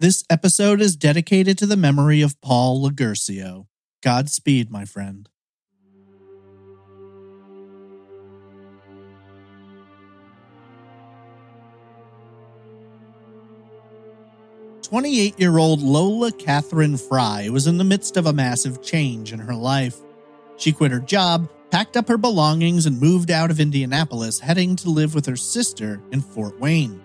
This episode is dedicated to the memory of Paul Lagurcio. Godspeed, my friend. Twenty-eight-year-old Lola Katherine Fry was in the midst of a massive change in her life. She quit her job, packed up her belongings, and moved out of Indianapolis, heading to live with her sister in Fort Wayne.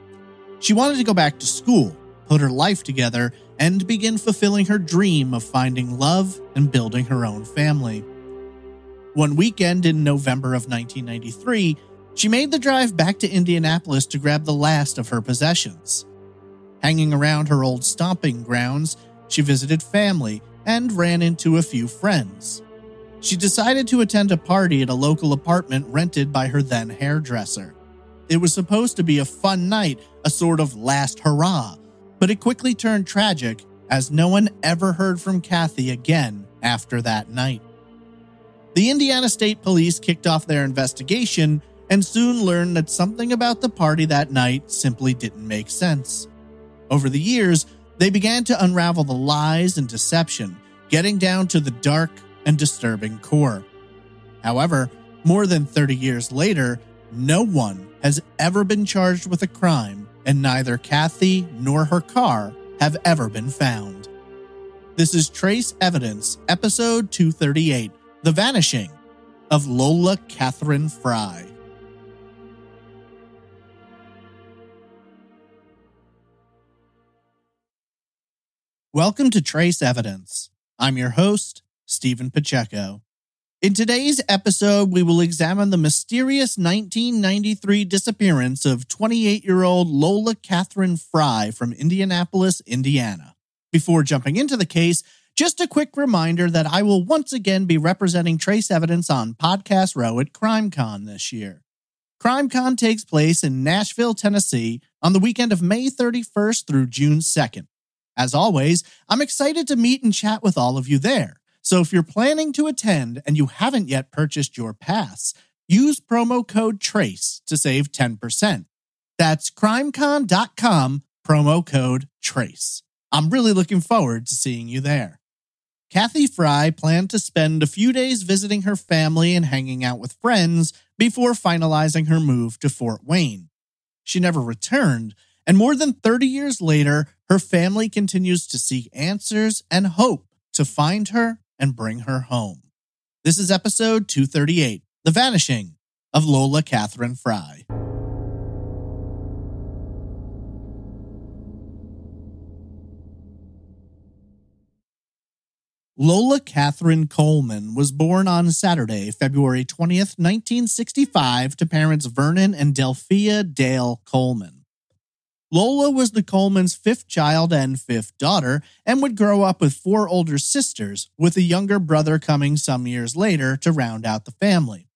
She wanted to go back to school, put her life together, and begin fulfilling her dream of finding love and building her own family. One weekend in November of 1993, she made the drive back to Indianapolis to grab the last of her possessions. Hanging around her old stomping grounds, she visited family and ran into a few friends. She decided to attend a party at a local apartment rented by her then hairdresser. It was supposed to be a fun night, a sort of last hurrah, but it quickly turned tragic as no one ever heard from Kathy again after that night. The Indiana State Police kicked off their investigation and soon learned that something about the party that night simply didn't make sense. Over the years, they began to unravel the lies and deception, getting down to the dark and disturbing core. However, more than 30 years later, no one has ever been charged with a crime, and neither Kathy nor her car have ever been found. This is Trace Evidence, Episode 238 The Vanishing of Lola Katherine Fry. Welcome to Trace Evidence. I'm your host, Stephen Pacheco. In today's episode, we will examine the mysterious 1993 disappearance of 28 year old Lola Katherine Fry from Indianapolis, Indiana. Before jumping into the case, just a quick reminder that I will once again be representing Trace Evidence on Podcast Row at CrimeCon this year. CrimeCon takes place in Nashville, Tennessee on the weekend of May 31st through June 2nd. As always, I'm excited to meet and chat with all of you there. So if you're planning to attend and you haven't yet purchased your pass, use promo code TRACE to save 10%. That's crimecon.com, promo code TRACE. I'm really looking forward to seeing you there. Kathy Fry planned to spend a few days visiting her family and hanging out with friends before finalizing her move to Fort Wayne. She never returned, and more than 30 years later, her family continues to seek answers and hope to find her and bring her home. This is episode 238 The Vanishing of Lola Katherine Fry. Lola Katherine Coleman was born on Saturday, February 20th, 1965, to parents Vernon and Delphia Dale Coleman. Lola was the Coleman's fifth child and fifth daughter, and would grow up with four older sisters, with a younger brother coming some years later to round out the family.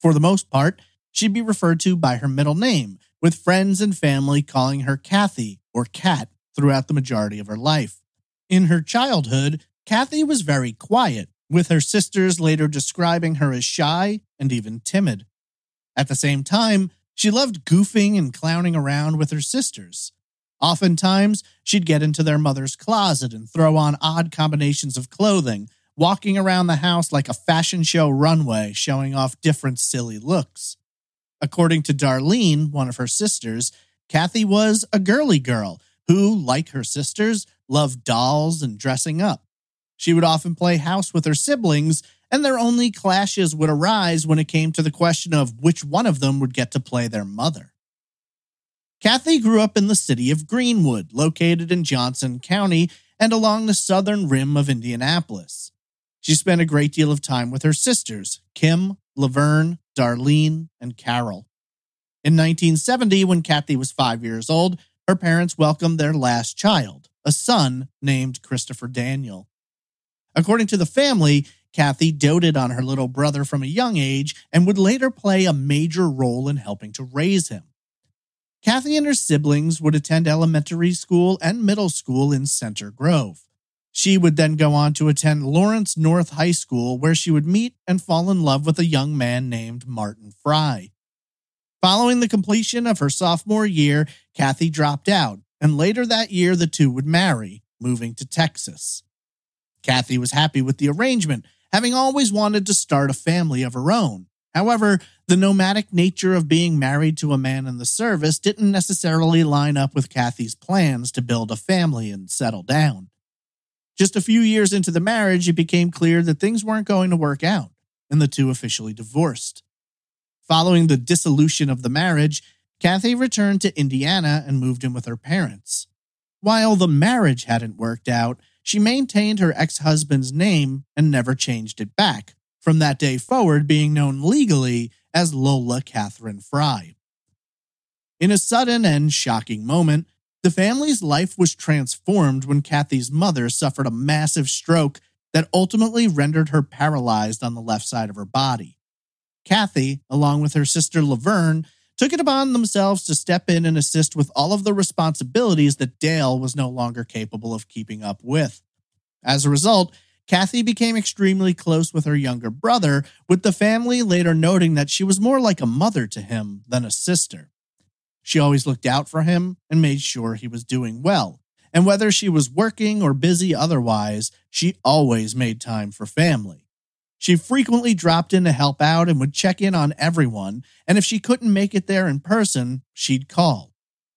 For the most part, she'd be referred to by her middle name, with friends and family calling her Kathy or Cat throughout the majority of her life. In her childhood, Kathy was very quiet, with her sisters later describing her as shy and even timid. At the same time, she loved goofing and clowning around with her sisters. Oftentimes, she'd get into their mother's closet and throw on odd combinations of clothing, walking around the house like a fashion show runway, showing off different silly looks. According to Darlene, one of her sisters, Kathy was a girly girl who, like her sisters, loved dolls and dressing up. She would often play house with her siblings and their only clashes would arise when it came to the question of which one of them would get to play their mother. Kathy grew up in the city of Greenwood, located in Johnson County and along the southern rim of Indianapolis. She spent a great deal of time with her sisters, Kim, Laverne, Darlene, and Carol. In 1970, when Kathy was five years old, her parents welcomed their last child, a son named Christopher Daniel. According to the family, Kathy doted on her little brother from a young age and would later play a major role in helping to raise him. Kathy and her siblings would attend elementary school and middle school in Center Grove. She would then go on to attend Lawrence North High School, where she would meet and fall in love with a young man named Martin Fry. Following the completion of her sophomore year, Kathy dropped out and later that year the two would marry, moving to Texas. Kathy was happy with the arrangement, having always wanted to start a family of her own. However, the nomadic nature of being married to a man in the service didn't necessarily line up with Kathy's plans to build a family and settle down. Just a few years into the marriage, it became clear that things weren't going to work out, and the two officially divorced. Following the dissolution of the marriage, Kathy returned to Indiana and moved in with her parents. While the marriage hadn't worked out, she maintained her ex husband's name and never changed it back, from that day forward being known legally as Lola Katherine Fry. In a sudden and shocking moment, the family's life was transformed when Kathy's mother suffered a massive stroke that ultimately rendered her paralyzed on the left side of her body. Kathy, along with her sister Laverne, took it upon themselves to step in and assist with all of the responsibilities that Dale was no longer capable of keeping up with. As a result, Kathy became extremely close with her younger brother, with the family later noting that she was more like a mother to him than a sister. She always looked out for him and made sure he was doing well. And whether she was working or busy otherwise, she always made time for family. She frequently dropped in to help out and would check in on everyone, and if she couldn't make it there in person, she'd call.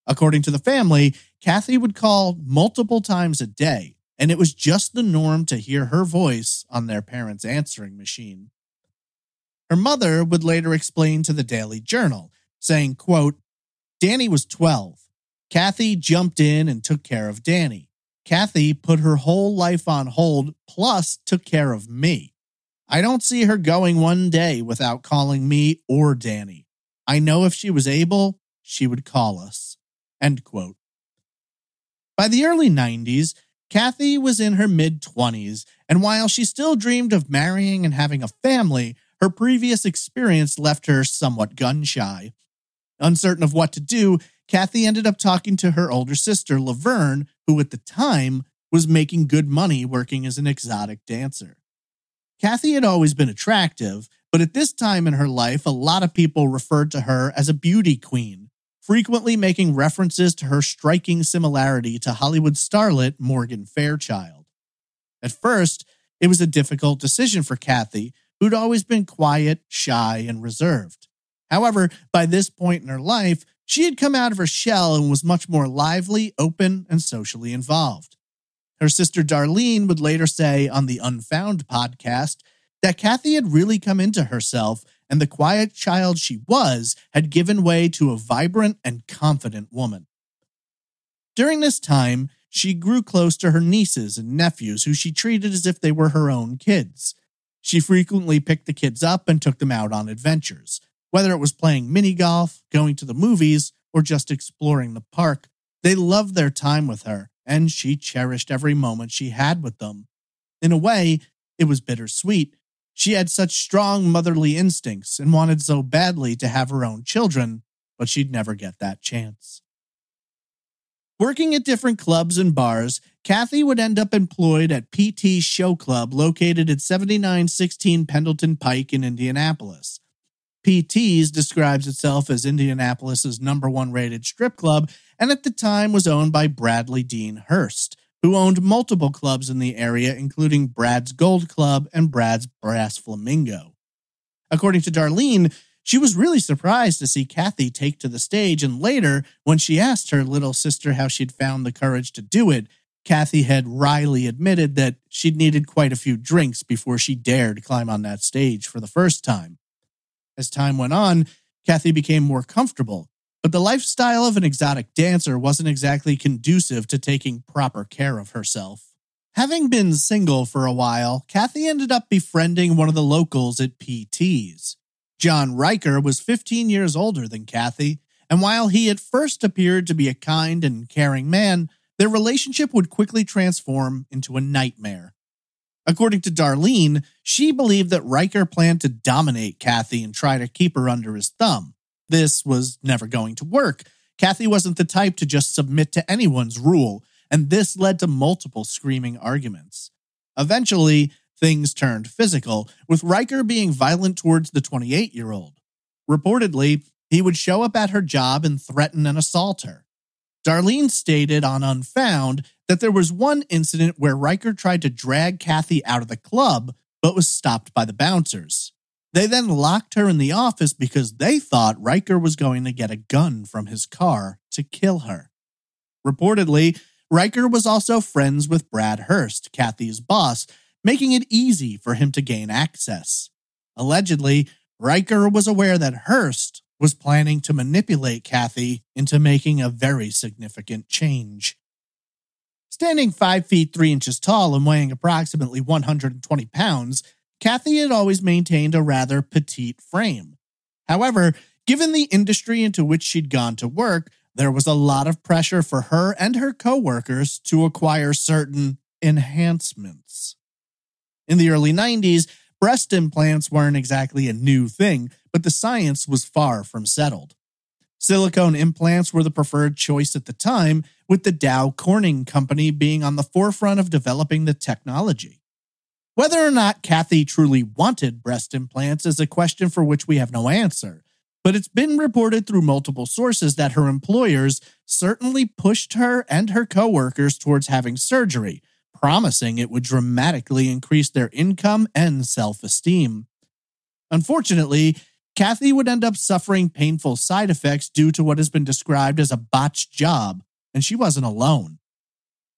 According to the family, Kathy would call multiple times a day, and it was just the norm to hear her voice on their parents' answering machine. Her mother would later explain to the Daily Journal, saying, quote, Danny was 12. Kathy jumped in and took care of Danny. Kathy put her whole life on hold, plus took care of me. I don't see her going one day without calling me or Danny. I know if she was able, she would call us. End quote. By the early 90s, Kathy was in her mid 20s, and while she still dreamed of marrying and having a family, her previous experience left her somewhat gun shy. Uncertain of what to do, Kathy ended up talking to her older sister, Laverne, who at the time was making good money working as an exotic dancer. Kathy had always been attractive, but at this time in her life, a lot of people referred to her as a beauty queen frequently making references to her striking similarity to Hollywood starlet Morgan Fairchild. At first, it was a difficult decision for Kathy, who'd always been quiet, shy, and reserved. However, by this point in her life, she had come out of her shell and was much more lively, open, and socially involved. Her sister Darlene would later say on the Unfound podcast that Kathy had really come into herself and the quiet child she was had given way to a vibrant and confident woman. During this time, she grew close to her nieces and nephews, who she treated as if they were her own kids. She frequently picked the kids up and took them out on adventures, whether it was playing mini golf, going to the movies, or just exploring the park. They loved their time with her, and she cherished every moment she had with them. In a way, it was bittersweet she had such strong motherly instincts and wanted so badly to have her own children, but she'd never get that chance. Working at different clubs and bars, Kathy would end up employed at PT Show Club located at 7916 Pendleton Pike in Indianapolis. PT's describes itself as Indianapolis's number one rated strip club and at the time was owned by Bradley Dean Hurst, who owned multiple clubs in the area, including Brad's Gold Club and Brad's Brass Flamingo. According to Darlene, she was really surprised to see Kathy take to the stage, and later, when she asked her little sister how she'd found the courage to do it, Kathy had wryly admitted that she'd needed quite a few drinks before she dared climb on that stage for the first time. As time went on, Kathy became more comfortable but the lifestyle of an exotic dancer wasn't exactly conducive to taking proper care of herself. Having been single for a while, Kathy ended up befriending one of the locals at PT's. John Ryker was 15 years older than Kathy, and while he at first appeared to be a kind and caring man, their relationship would quickly transform into a nightmare. According to Darlene, she believed that Ryker planned to dominate Kathy and try to keep her under his thumb. This was never going to work. Kathy wasn't the type to just submit to anyone's rule, and this led to multiple screaming arguments. Eventually, things turned physical, with Ryker being violent towards the 28 year old. Reportedly, he would show up at her job and threaten and assault her. Darlene stated on Unfound that there was one incident where Ryker tried to drag Kathy out of the club, but was stopped by the bouncers. They then locked her in the office because they thought Ryker was going to get a gun from his car to kill her. Reportedly, Ryker was also friends with Brad Hurst, Kathy's boss, making it easy for him to gain access. Allegedly, Ryker was aware that Hurst was planning to manipulate Kathy into making a very significant change. Standing 5 feet 3 inches tall and weighing approximately 120 pounds, Kathy had always maintained a rather petite frame. However, given the industry into which she'd gone to work, there was a lot of pressure for her and her coworkers to acquire certain enhancements. In the early 90s, breast implants weren't exactly a new thing, but the science was far from settled. Silicone implants were the preferred choice at the time, with the Dow Corning Company being on the forefront of developing the technology. Whether or not Kathy truly wanted breast implants is a question for which we have no answer, but it's been reported through multiple sources that her employers certainly pushed her and her coworkers towards having surgery, promising it would dramatically increase their income and self esteem. Unfortunately, Kathy would end up suffering painful side effects due to what has been described as a botched job, and she wasn't alone.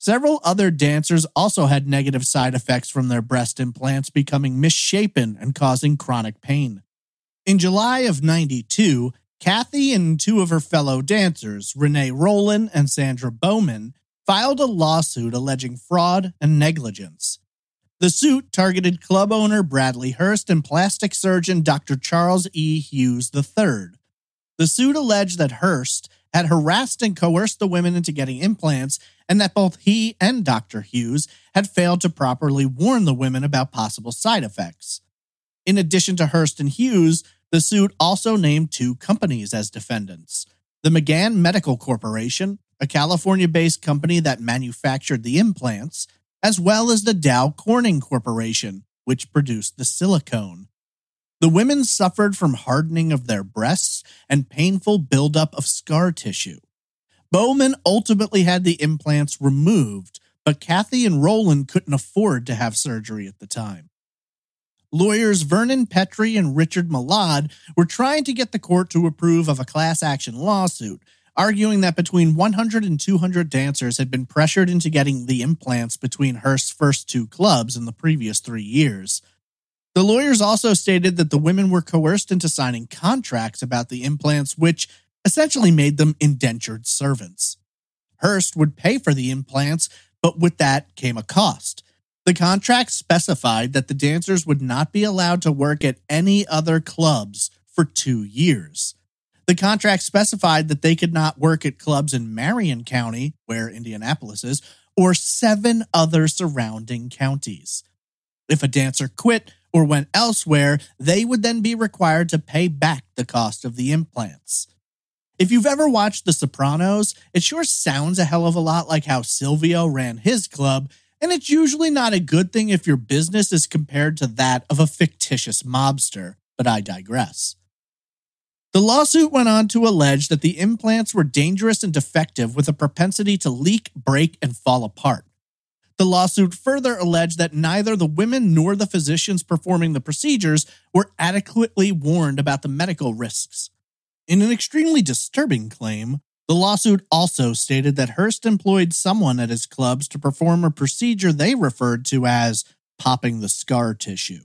Several other dancers also had negative side effects from their breast implants becoming misshapen and causing chronic pain. In July of 92, Kathy and two of her fellow dancers, Renee Roland and Sandra Bowman, filed a lawsuit alleging fraud and negligence. The suit targeted club owner Bradley Hurst and plastic surgeon Dr. Charles E. Hughes III. The suit alleged that Hurst had harassed and coerced the women into getting implants and that both he and Dr. Hughes had failed to properly warn the women about possible side effects. In addition to Hurst and Hughes, the suit also named two companies as defendants the McGhan Medical Corporation, a California based company that manufactured the implants, as well as the Dow Corning Corporation, which produced the silicone. The women suffered from hardening of their breasts and painful buildup of scar tissue. Bowman ultimately had the implants removed, but Kathy and Roland couldn't afford to have surgery at the time. Lawyers Vernon Petrie and Richard Malad were trying to get the court to approve of a class action lawsuit, arguing that between 100 and 200 dancers had been pressured into getting the implants between Hurst's first two clubs in the previous three years. The lawyers also stated that the women were coerced into signing contracts about the implants, which essentially made them indentured servants. Hurst would pay for the implants, but with that came a cost. The contract specified that the dancers would not be allowed to work at any other clubs for two years. The contract specified that they could not work at clubs in Marion County, where Indianapolis is, or seven other surrounding counties. If a dancer quit or went elsewhere, they would then be required to pay back the cost of the implants. If you've ever watched The Sopranos, it sure sounds a hell of a lot like how Silvio ran his club, and it's usually not a good thing if your business is compared to that of a fictitious mobster, but I digress. The lawsuit went on to allege that the implants were dangerous and defective with a propensity to leak, break, and fall apart. The lawsuit further alleged that neither the women nor the physicians performing the procedures were adequately warned about the medical risks. In an extremely disturbing claim, the lawsuit also stated that Hurst employed someone at his clubs to perform a procedure they referred to as popping the scar tissue.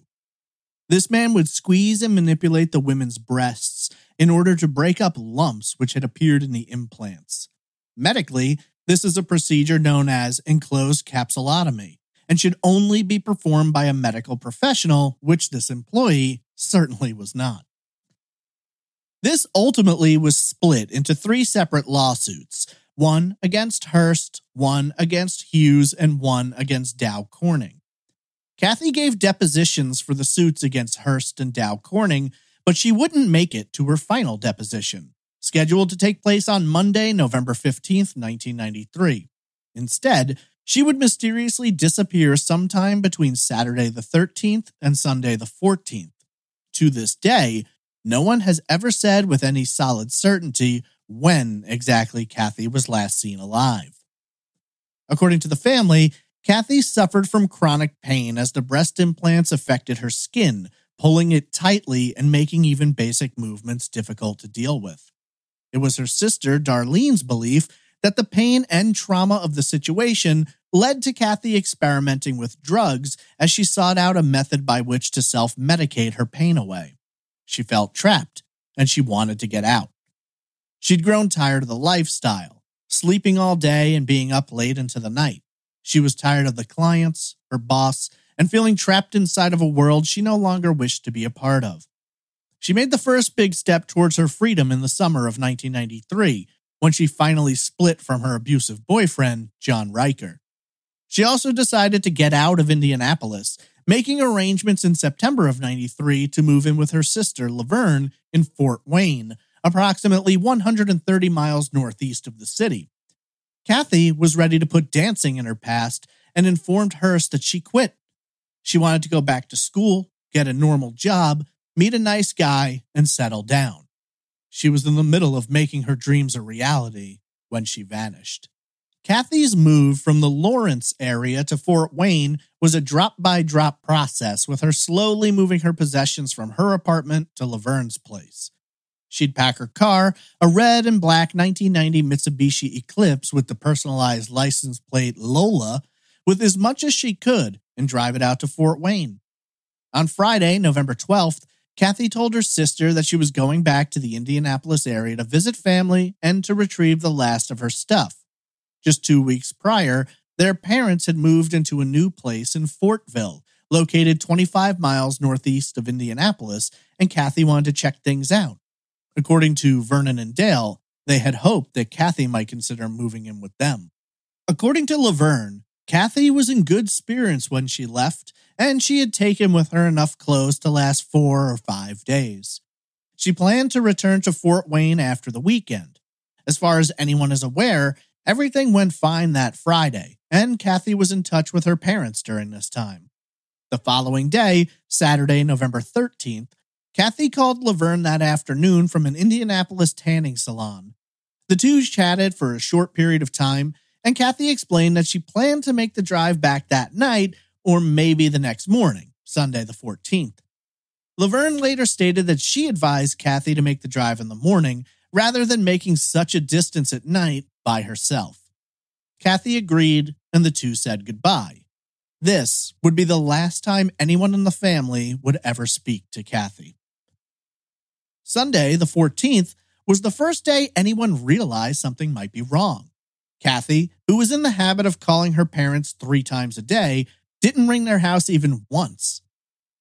This man would squeeze and manipulate the women's breasts in order to break up lumps which had appeared in the implants. Medically, this is a procedure known as enclosed capsulotomy and should only be performed by a medical professional, which this employee certainly was not. This ultimately was split into three separate lawsuits one against Hurst, one against Hughes, and one against Dow Corning. Kathy gave depositions for the suits against Hurst and Dow Corning, but she wouldn't make it to her final deposition, scheduled to take place on Monday, November 15th, 1993. Instead, she would mysteriously disappear sometime between Saturday the 13th and Sunday the 14th. To this day, no one has ever said with any solid certainty when exactly Kathy was last seen alive. According to the family, Kathy suffered from chronic pain as the breast implants affected her skin, pulling it tightly and making even basic movements difficult to deal with. It was her sister, Darlene's belief that the pain and trauma of the situation led to Kathy experimenting with drugs as she sought out a method by which to self medicate her pain away. She felt trapped and she wanted to get out. She'd grown tired of the lifestyle, sleeping all day and being up late into the night. She was tired of the clients, her boss, and feeling trapped inside of a world she no longer wished to be a part of. She made the first big step towards her freedom in the summer of 1993 when she finally split from her abusive boyfriend, John Ryker. She also decided to get out of Indianapolis, making arrangements in September of 93 to move in with her sister, Laverne, in Fort Wayne, approximately 130 miles northeast of the city. Kathy was ready to put dancing in her past and informed Hurst that she quit. She wanted to go back to school, get a normal job, meet a nice guy, and settle down. She was in the middle of making her dreams a reality when she vanished. Kathy's move from the Lawrence area to Fort Wayne was a drop by drop process, with her slowly moving her possessions from her apartment to Laverne's place. She'd pack her car, a red and black 1990 Mitsubishi Eclipse with the personalized license plate Lola, with as much as she could and drive it out to Fort Wayne. On Friday, November 12th, Kathy told her sister that she was going back to the Indianapolis area to visit family and to retrieve the last of her stuff. Just two weeks prior, their parents had moved into a new place in Fortville, located 25 miles northeast of Indianapolis, and Kathy wanted to check things out. According to Vernon and Dale, they had hoped that Kathy might consider moving in with them. According to Laverne, Kathy was in good spirits when she left, and she had taken with her enough clothes to last four or five days. She planned to return to Fort Wayne after the weekend. As far as anyone is aware, everything went fine that Friday, and Kathy was in touch with her parents during this time. The following day, Saturday, November 13th, Kathy called Laverne that afternoon from an Indianapolis tanning salon. The two chatted for a short period of time, and Kathy explained that she planned to make the drive back that night or maybe the next morning, Sunday the 14th. Laverne later stated that she advised Kathy to make the drive in the morning rather than making such a distance at night by herself. Kathy agreed, and the two said goodbye. This would be the last time anyone in the family would ever speak to Kathy. Sunday, the 14th, was the first day anyone realized something might be wrong. Kathy, who was in the habit of calling her parents three times a day, didn't ring their house even once.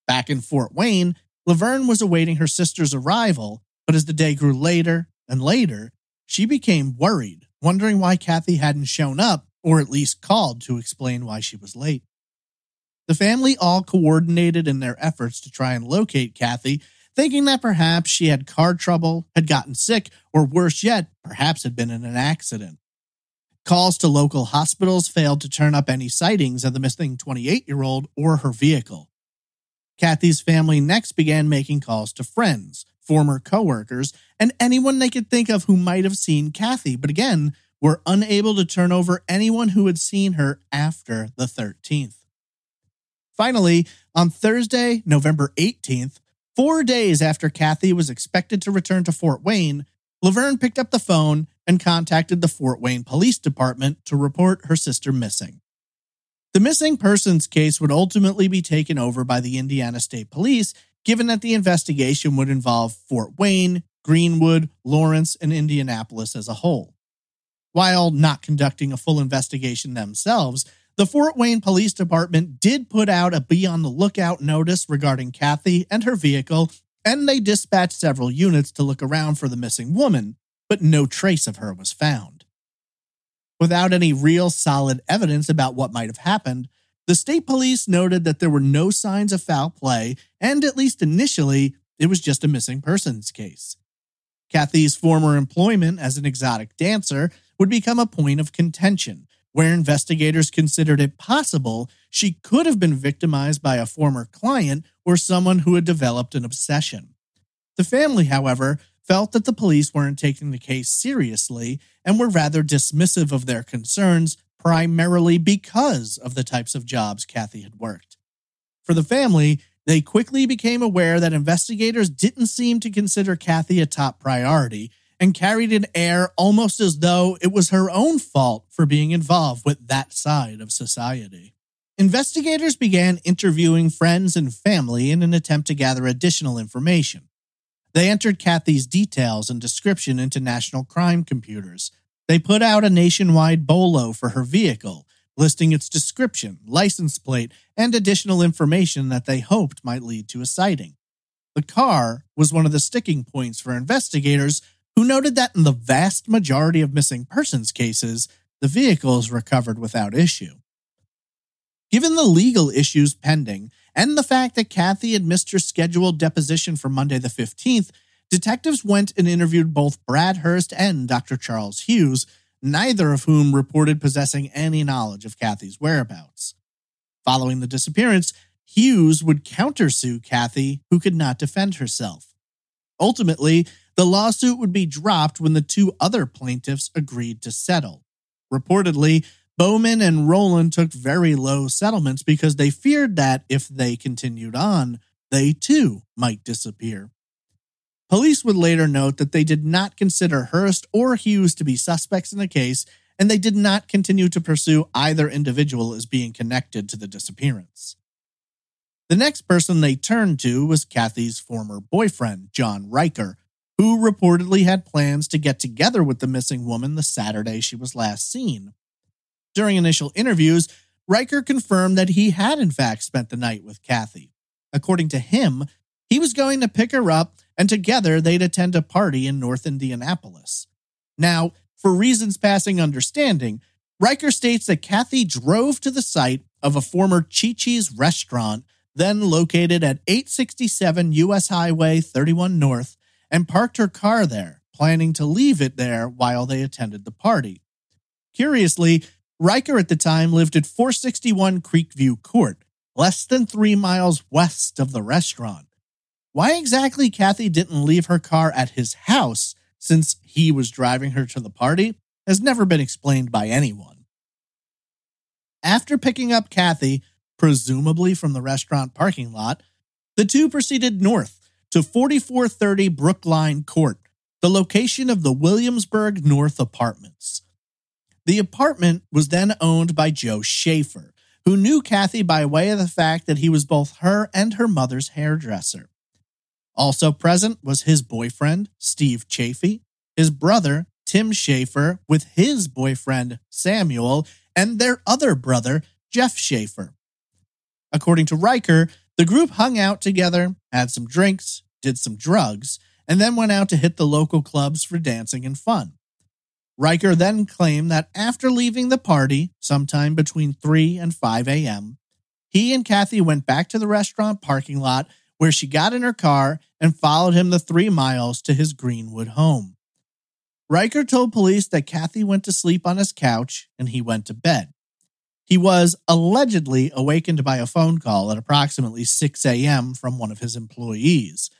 Back in Fort Wayne, Laverne was awaiting her sister's arrival, but as the day grew later and later, she became worried, wondering why Kathy hadn't shown up or at least called to explain why she was late. The family all coordinated in their efforts to try and locate Kathy thinking that perhaps she had car trouble, had gotten sick, or worse yet, perhaps had been in an accident. Calls to local hospitals failed to turn up any sightings of the missing 28 year old or her vehicle. Kathy's family next began making calls to friends, former coworkers, and anyone they could think of who might have seen Kathy, but again, were unable to turn over anyone who had seen her after the 13th. Finally, on Thursday, November 18th, Four days after Kathy was expected to return to Fort Wayne, Laverne picked up the phone and contacted the Fort Wayne Police Department to report her sister missing. The missing persons case would ultimately be taken over by the Indiana State Police, given that the investigation would involve Fort Wayne, Greenwood, Lawrence, and Indianapolis as a whole. While not conducting a full investigation themselves, the Fort Wayne Police Department did put out a be on the lookout notice regarding Kathy and her vehicle, and they dispatched several units to look around for the missing woman, but no trace of her was found. Without any real solid evidence about what might have happened, the state police noted that there were no signs of foul play, and at least initially, it was just a missing persons case. Kathy's former employment as an exotic dancer would become a point of contention, where investigators considered it possible she could have been victimized by a former client or someone who had developed an obsession. The family, however, felt that the police weren't taking the case seriously and were rather dismissive of their concerns, primarily because of the types of jobs Kathy had worked. For the family, they quickly became aware that investigators didn't seem to consider Kathy a top priority and carried an air almost as though it was her own fault for being involved with that side of society. Investigators began interviewing friends and family in an attempt to gather additional information. They entered Kathy's details and description into national crime computers. They put out a nationwide bolo for her vehicle, listing its description, license plate, and additional information that they hoped might lead to a sighting. The car was one of the sticking points for investigators who noted that in the vast majority of missing persons cases, the vehicle is recovered without issue. Given the legal issues pending and the fact that Kathy had missed her scheduled deposition for Monday the 15th, detectives went and interviewed both Brad Hurst and Dr. Charles Hughes, neither of whom reported possessing any knowledge of Kathy's whereabouts. Following the disappearance, Hughes would countersue Kathy, who could not defend herself. Ultimately, the lawsuit would be dropped when the two other plaintiffs agreed to settle. Reportedly, Bowman and Roland took very low settlements because they feared that if they continued on, they too might disappear. Police would later note that they did not consider Hurst or Hughes to be suspects in the case, and they did not continue to pursue either individual as being connected to the disappearance. The next person they turned to was Kathy's former boyfriend, John Ryker, who reportedly had plans to get together with the missing woman the Saturday she was last seen. During initial interviews, Ryker confirmed that he had in fact spent the night with Kathy. According to him, he was going to pick her up and together they'd attend a party in North Indianapolis. Now, for reasons passing understanding, Ryker states that Kathy drove to the site of a former Chi Chi's restaurant, then located at 867 US Highway 31 North, and parked her car there, planning to leave it there while they attended the party. Curiously, Ryker at the time lived at 461 Creekview Court, less than three miles west of the restaurant. Why exactly Kathy didn't leave her car at his house since he was driving her to the party has never been explained by anyone. After picking up Kathy, presumably from the restaurant parking lot, the two proceeded north to 4430 Brookline Court, the location of the Williamsburg North Apartments. The apartment was then owned by Joe Schaefer, who knew Kathy by way of the fact that he was both her and her mother's hairdresser. Also present was his boyfriend, Steve Chafee, his brother, Tim Schaefer, with his boyfriend, Samuel, and their other brother, Jeff Schaefer. According to Ryker, the group hung out together, had some drinks, did some drugs, and then went out to hit the local clubs for dancing and fun. Ryker then claimed that after leaving the party, sometime between 3 and 5 a.m., he and Kathy went back to the restaurant parking lot where she got in her car and followed him the three miles to his Greenwood home. Ryker told police that Kathy went to sleep on his couch and he went to bed. He was allegedly awakened by a phone call at approximately 6 a.m. from one of his employees.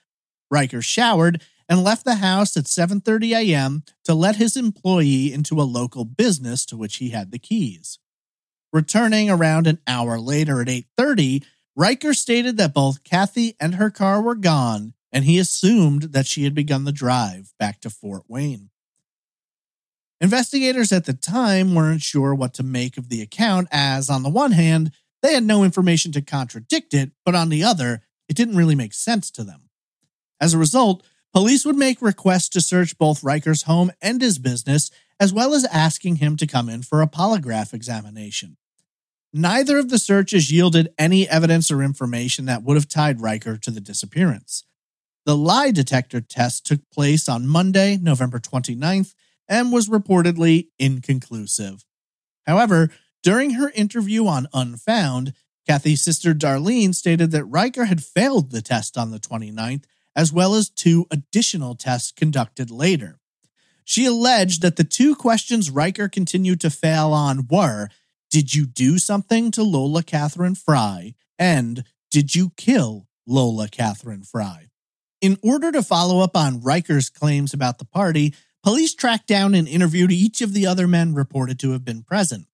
Ryker showered and left the house at 7:30 a.m. to let his employee into a local business to which he had the keys. Returning around an hour later at 8:30, Ryker stated that both Kathy and her car were gone, and he assumed that she had begun the drive back to Fort Wayne. Investigators at the time weren't sure what to make of the account, as on the one hand, they had no information to contradict it, but on the other, it didn't really make sense to them. As a result, Police would make requests to search both Ryker's home and his business, as well as asking him to come in for a polygraph examination. Neither of the searches yielded any evidence or information that would have tied Ryker to the disappearance. The lie detector test took place on Monday, November 29th, and was reportedly inconclusive. However, during her interview on Unfound, Kathy's sister Darlene stated that Ryker had failed the test on the 29th as well as two additional tests conducted later. She alleged that the two questions Ryker continued to fail on were Did you do something to Lola Katherine Fry? and Did you kill Lola Katherine Fry? In order to follow up on Ryker's claims about the party, police tracked down and interviewed each of the other men reported to have been present.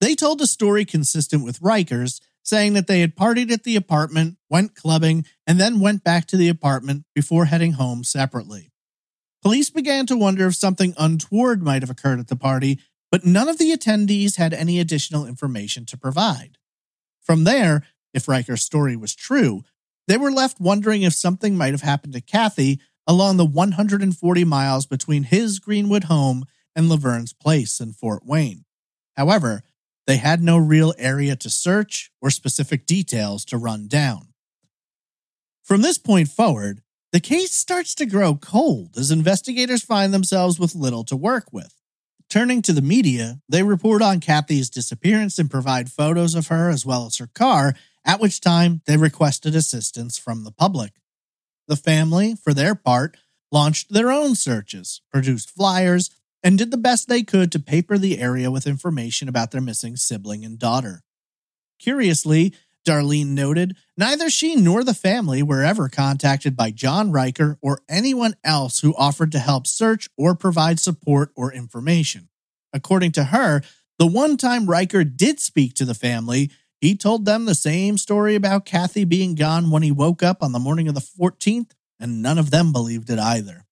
They told a story consistent with Ryker's, saying that they had partied at the apartment, went clubbing, and then went back to the apartment before heading home separately. Police began to wonder if something untoward might have occurred at the party, but none of the attendees had any additional information to provide. From there, if Ryker's story was true, they were left wondering if something might have happened to Kathy along the 140 miles between his Greenwood home and Laverne's place in Fort Wayne. However, they had no real area to search or specific details to run down. From this point forward, the case starts to grow cold as investigators find themselves with little to work with. Turning to the media, they report on Kathy's disappearance and provide photos of her as well as her car, at which time they requested assistance from the public. The family, for their part, launched their own searches, produced flyers, and did the best they could to paper the area with information about their missing sibling and daughter. Curiously, Darlene noted, neither she nor the family were ever contacted by John Ryker or anyone else who offered to help search or provide support or information. According to her, the one time Ryker did speak to the family, he told them the same story about Kathy being gone when he woke up on the morning of the 14th, and none of them believed it either.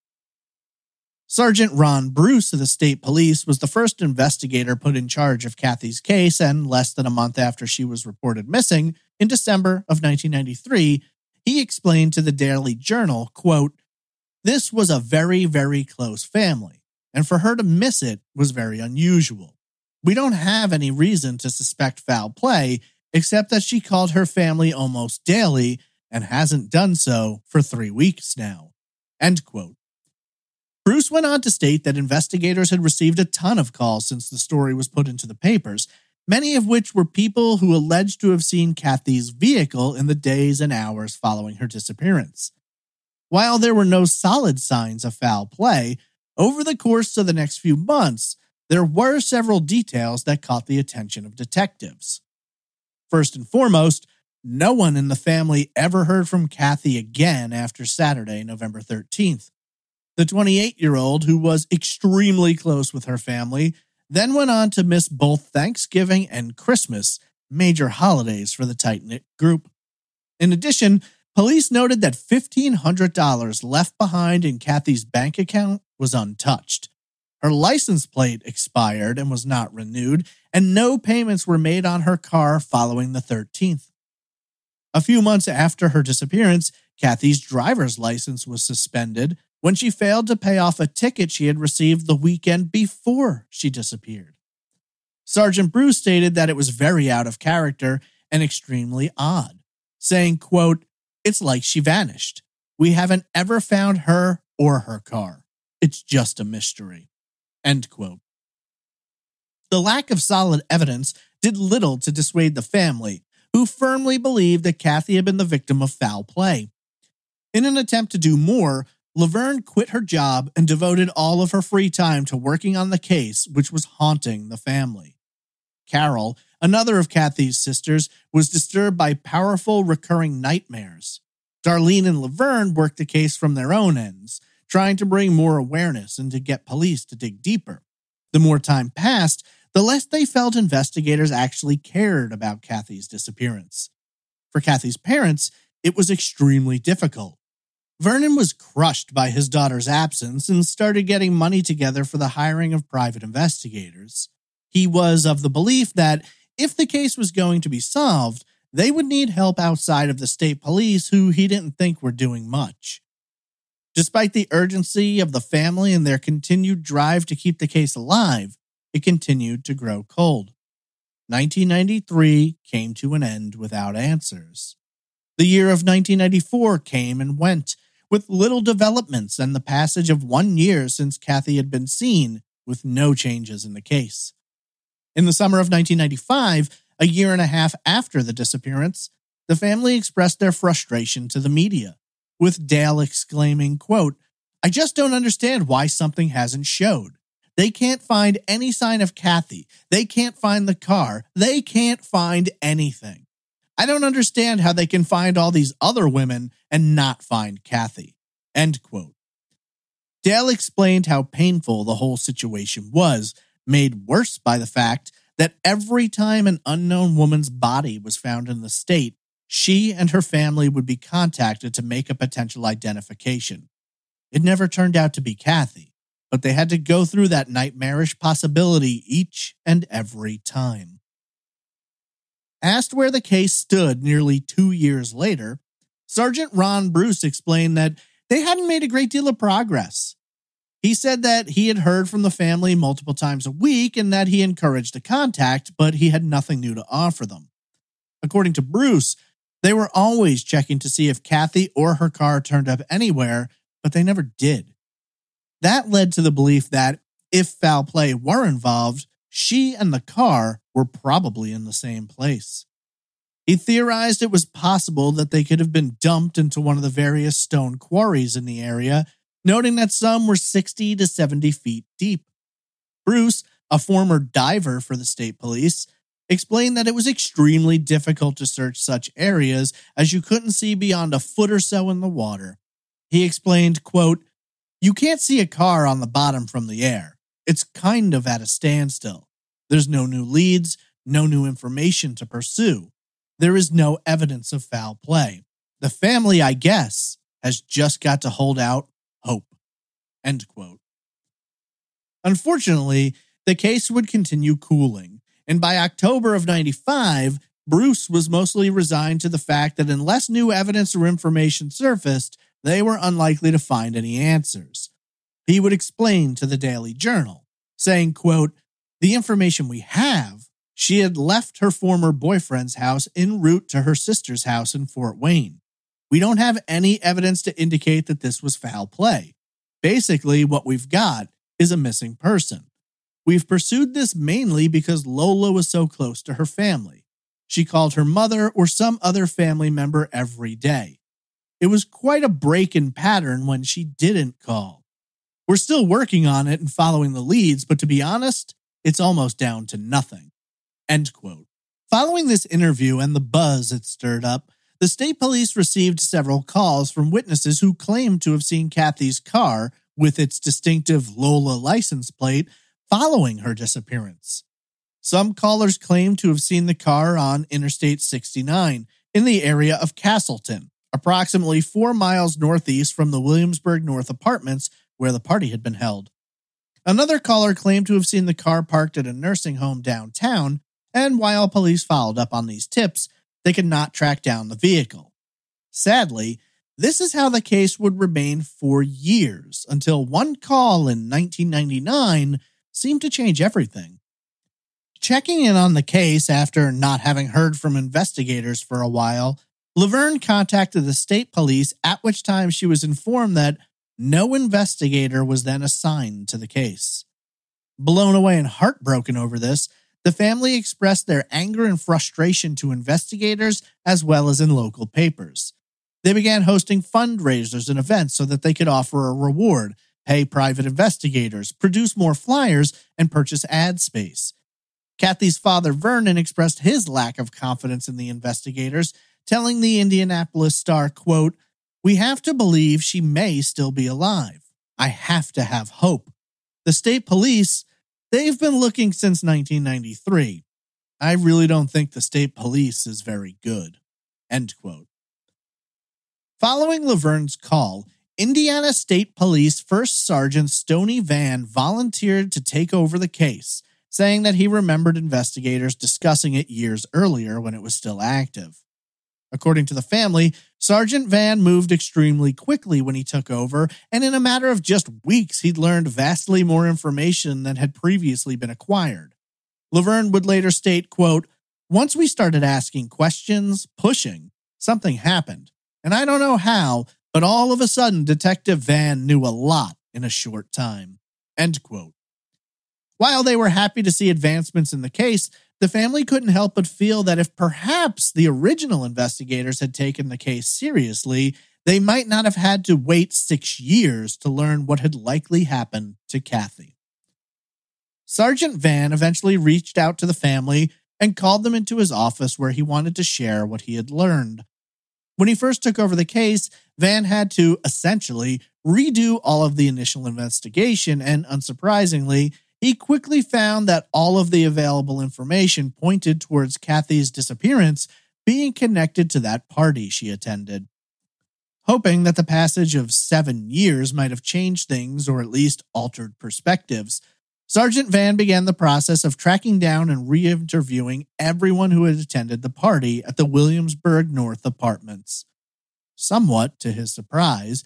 Sergeant Ron Bruce of the state police was the first investigator put in charge of Kathy's case, and less than a month after she was reported missing, in December of 1993, he explained to the Daily Journal, quote, This was a very, very close family, and for her to miss it was very unusual. We don't have any reason to suspect foul play, except that she called her family almost daily and hasn't done so for three weeks now. End quote. Bruce went on to state that investigators had received a ton of calls since the story was put into the papers, many of which were people who alleged to have seen Kathy's vehicle in the days and hours following her disappearance. While there were no solid signs of foul play, over the course of the next few months, there were several details that caught the attention of detectives. First and foremost, no one in the family ever heard from Kathy again after Saturday, November 13th. The 28 year old, who was extremely close with her family, then went on to miss both Thanksgiving and Christmas, major holidays for the tight knit group. In addition, police noted that $1,500 left behind in Kathy's bank account was untouched. Her license plate expired and was not renewed, and no payments were made on her car following the 13th. A few months after her disappearance, Kathy's driver's license was suspended, when she failed to pay off a ticket she had received the weekend before she disappeared. Sergeant Bruce stated that it was very out of character and extremely odd, saying, quote, It's like she vanished. We haven't ever found her or her car. It's just a mystery. End quote. The lack of solid evidence did little to dissuade the family, who firmly believed that Kathy had been the victim of foul play. In an attempt to do more, Laverne quit her job and devoted all of her free time to working on the case, which was haunting the family. Carol, another of Kathy's sisters, was disturbed by powerful recurring nightmares. Darlene and Laverne worked the case from their own ends, trying to bring more awareness and to get police to dig deeper. The more time passed, the less they felt investigators actually cared about Kathy's disappearance. For Kathy's parents, it was extremely difficult. Vernon was crushed by his daughter's absence and started getting money together for the hiring of private investigators. He was of the belief that if the case was going to be solved, they would need help outside of the state police, who he didn't think were doing much. Despite the urgency of the family and their continued drive to keep the case alive, it continued to grow cold. 1993 came to an end without answers. The year of 1994 came and went, with little developments and the passage of one year since Kathy had been seen, with no changes in the case. In the summer of 1995, a year and a half after the disappearance, the family expressed their frustration to the media, with Dale exclaiming, quote, I just don't understand why something hasn't showed. They can't find any sign of Kathy. They can't find the car. They can't find anything. I don't understand how they can find all these other women and not find Kathy. End quote. Dale explained how painful the whole situation was, made worse by the fact that every time an unknown woman's body was found in the state, she and her family would be contacted to make a potential identification. It never turned out to be Kathy, but they had to go through that nightmarish possibility each and every time. Asked where the case stood nearly two years later, Sergeant Ron Bruce explained that they hadn't made a great deal of progress. He said that he had heard from the family multiple times a week and that he encouraged a contact, but he had nothing new to offer them. According to Bruce, they were always checking to see if Kathy or her car turned up anywhere, but they never did. That led to the belief that if foul play were involved, she and the car were probably in the same place. He theorized it was possible that they could have been dumped into one of the various stone quarries in the area, noting that some were 60 to 70 feet deep. Bruce, a former diver for the state police, explained that it was extremely difficult to search such areas as you couldn't see beyond a foot or so in the water. He explained, quote, You can't see a car on the bottom from the air. It's kind of at a standstill. There's no new leads, no new information to pursue. There is no evidence of foul play. The family, I guess, has just got to hold out hope. End quote. Unfortunately, the case would continue cooling and by October of 95, Bruce was mostly resigned to the fact that unless new evidence or information surfaced, they were unlikely to find any answers. He would explain to the Daily Journal, saying, quote, The information we have, she had left her former boyfriend's house en route to her sister's house in Fort Wayne. We don't have any evidence to indicate that this was foul play. Basically, what we've got is a missing person. We've pursued this mainly because Lola was so close to her family. She called her mother or some other family member every day. It was quite a break in pattern when she didn't call. We're still working on it and following the leads, but to be honest, it's almost down to nothing. End quote. Following this interview and the buzz it stirred up, the state police received several calls from witnesses who claimed to have seen Kathy's car with its distinctive Lola license plate following her disappearance. Some callers claimed to have seen the car on Interstate 69 in the area of Castleton, approximately four miles northeast from the Williamsburg North apartments where the party had been held. Another caller claimed to have seen the car parked at a nursing home downtown, and while police followed up on these tips, they could not track down the vehicle. Sadly, this is how the case would remain for years until one call in 1999 seemed to change everything. Checking in on the case after not having heard from investigators for a while, Laverne contacted the state police, at which time she was informed that no investigator was then assigned to the case. Blown away and heartbroken over this, the family expressed their anger and frustration to investigators as well as in local papers. They began hosting fundraisers and events so that they could offer a reward, pay private investigators, produce more flyers, and purchase ad space. Kathy's father, Vernon, expressed his lack of confidence in the investigators, telling the Indianapolis Star, quote, We have to believe she may still be alive. I have to have hope. The state police, they've been looking since 1993. I really don't think the state police is very good. End quote. Following Laverne's call, Indiana State Police First Sergeant Stony Vann volunteered to take over the case, saying that he remembered investigators discussing it years earlier when it was still active. According to the family, Sergeant Van moved extremely quickly when he took over, and in a matter of just weeks, he'd learned vastly more information than had previously been acquired. Laverne would later state, quote, Once we started asking questions, pushing, something happened. And I don't know how, but all of a sudden, Detective Van knew a lot in a short time. End quote. While they were happy to see advancements in the case, the family couldn't help but feel that if perhaps the original investigators had taken the case seriously, they might not have had to wait six years to learn what had likely happened to Kathy. Sergeant Van eventually reached out to the family and called them into his office where he wanted to share what he had learned. When he first took over the case, Van had to essentially redo all of the initial investigation, and unsurprisingly, he quickly found that all of the available information pointed towards Kathy's disappearance being connected to that party she attended. Hoping that the passage of seven years might have changed things or at least altered perspectives, Sergeant Van began the process of tracking down and re interviewing everyone who had attended the party at the Williamsburg North apartments. Somewhat to his surprise,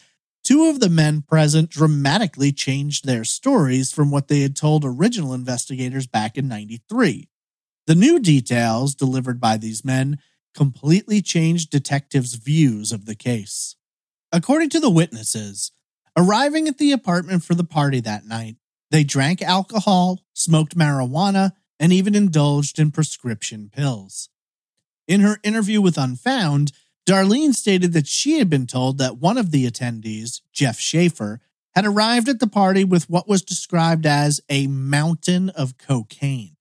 two of the men present dramatically changed their stories from what they had told original investigators back in 93. The new details delivered by these men completely changed detectives' views of the case. According to the witnesses, arriving at the apartment for the party that night, they drank alcohol, smoked marijuana, and even indulged in prescription pills. In her interview with Unfound, Darlene stated that she had been told that one of the attendees, Jeff Schaefer, had arrived at the party with what was described as a mountain of cocaine.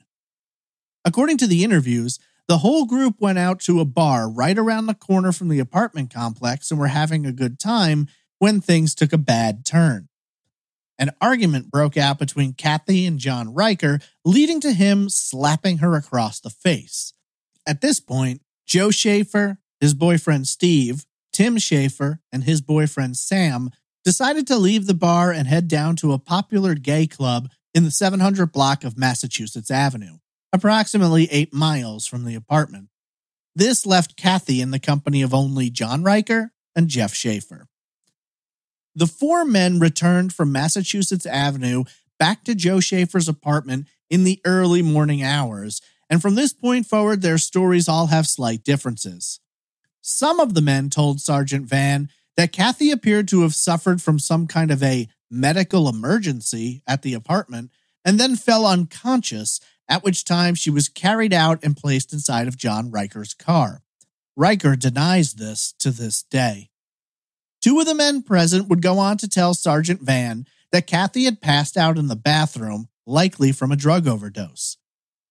According to the interviews, the whole group went out to a bar right around the corner from the apartment complex and were having a good time when things took a bad turn. An argument broke out between Kathy and John Ryker, leading to him slapping her across the face. At this point, Joe Schaefer, his boyfriend Steve, Tim Schaefer, and his boyfriend Sam decided to leave the bar and head down to a popular gay club in the 700 block of Massachusetts Avenue, approximately eight miles from the apartment. This left Kathy in the company of only John Ryker and Jeff Schaefer. The four men returned from Massachusetts Avenue back to Joe Schaefer's apartment in the early morning hours, and from this point forward, their stories all have slight differences. Some of the men told Sergeant Van that Kathy appeared to have suffered from some kind of a medical emergency at the apartment and then fell unconscious, at which time she was carried out and placed inside of John Ryker's car. Ryker denies this to this day. Two of the men present would go on to tell Sergeant Van that Kathy had passed out in the bathroom, likely from a drug overdose.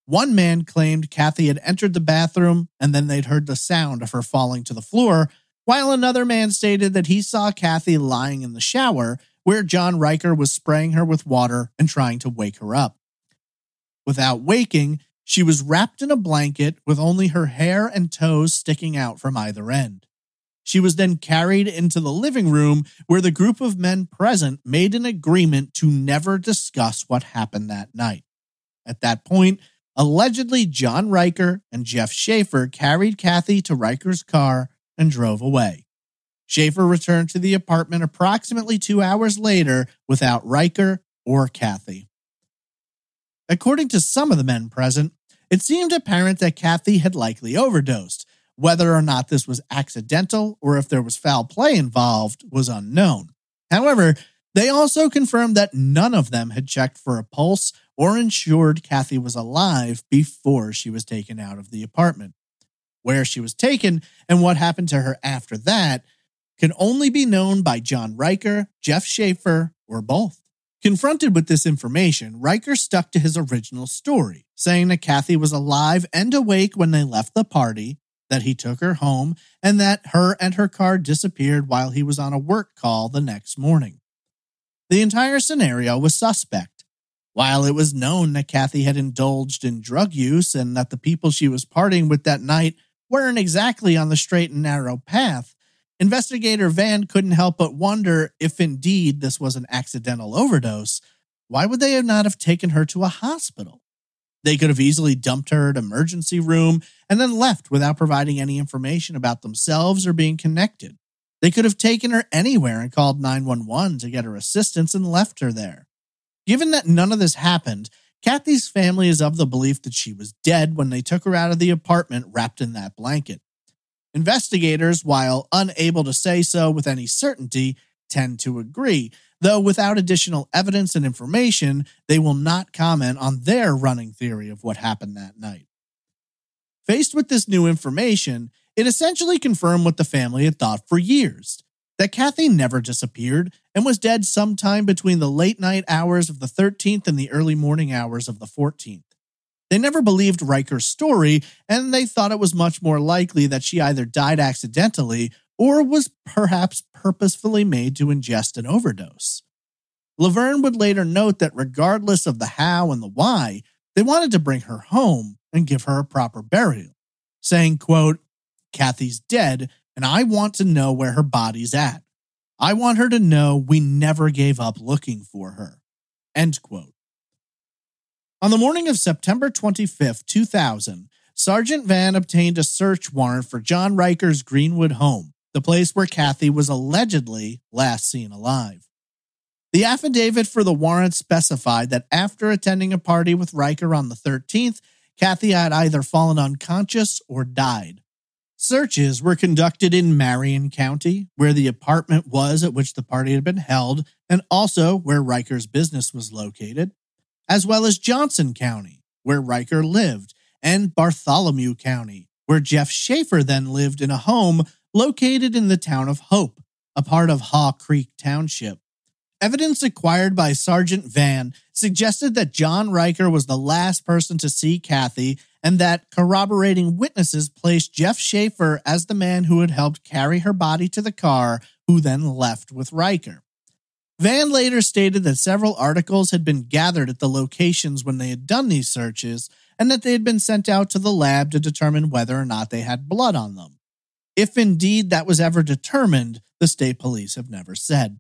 One man claimed Kathy had entered the bathroom and then they'd heard the sound of her falling to the floor, while another man stated that he saw Kathy lying in the shower where John Ryker was spraying her with water and trying to wake her up. Without waking, she was wrapped in a blanket with only her hair and toes sticking out from either end. She was then carried into the living room where the group of men present made an agreement to never discuss what happened that night. At that point, allegedly John Ryker and Jeff Schaefer carried Kathy to Ryker's car and drove away. Schaefer returned to the apartment approximately two hours later without Ryker or Kathy. According to some of the men present, it seemed apparent that Kathy had likely overdosed, whether or not this was accidental or if there was foul play involved was unknown. However, they also confirmed that none of them had checked for a pulse or ensured Kathy was alive before she was taken out of the apartment. Where she was taken and what happened to her after that can only be known by John Ryker, Jeff Schaefer, or both. Confronted with this information, Ryker stuck to his original story, saying that Kathy was alive and awake when they left the party, that he took her home and that her and her car disappeared while he was on a work call the next morning. The entire scenario was suspect. While it was known that Kathy had indulged in drug use and that the people she was partying with that night weren't exactly on the straight and narrow path, investigator Van couldn't help but wonder if indeed this was an accidental overdose. Why would they not have taken her to a hospital? They could have easily dumped her at an emergency room and then left without providing any information about themselves or being connected. They could have taken her anywhere and called 911 to get her assistance and left her there. Given that none of this happened, Kathy's family is of the belief that she was dead when they took her out of the apartment wrapped in that blanket. Investigators, while unable to say so with any certainty, tend to agree though without additional evidence and information, they will not comment on their running theory of what happened that night. Faced with this new information, it essentially confirmed what the family had thought for years that Kathy never disappeared and was dead sometime between the late night hours of the 13th and the early morning hours of the 14th. They never believed Ryker's story, and they thought it was much more likely that she either died accidentally or was perhaps purposefully made to ingest an overdose. Laverne would later note that regardless of the how and the why, they wanted to bring her home and give her a proper burial, saying, quote, Kathy's dead, and I want to know where her body's at. I want her to know we never gave up looking for her. End quote. On the morning of September 25, 2000, Sergeant Van obtained a search warrant for John Ryker's Greenwood home, the place where Kathy was allegedly last seen alive. The affidavit for the warrant specified that after attending a party with Ryker on the 13th, Kathy had either fallen unconscious or died. Searches were conducted in Marion County, where the apartment was at which the party had been held, and also where Ryker's business was located, as well as Johnson County, where Ryker lived, and Bartholomew County, where Jeff Schaefer then lived in a home located in the town of Hope, a part of Haw Creek Township. Evidence acquired by Sergeant Van suggested that John Ryker was the last person to see Kathy and that corroborating witnesses placed Jeff Schaefer as the man who had helped carry her body to the car, who then left with Ryker. Van later stated that several articles had been gathered at the locations when they had done these searches and that they had been sent out to the lab to determine whether or not they had blood on them. If indeed that was ever determined, the state police have never said.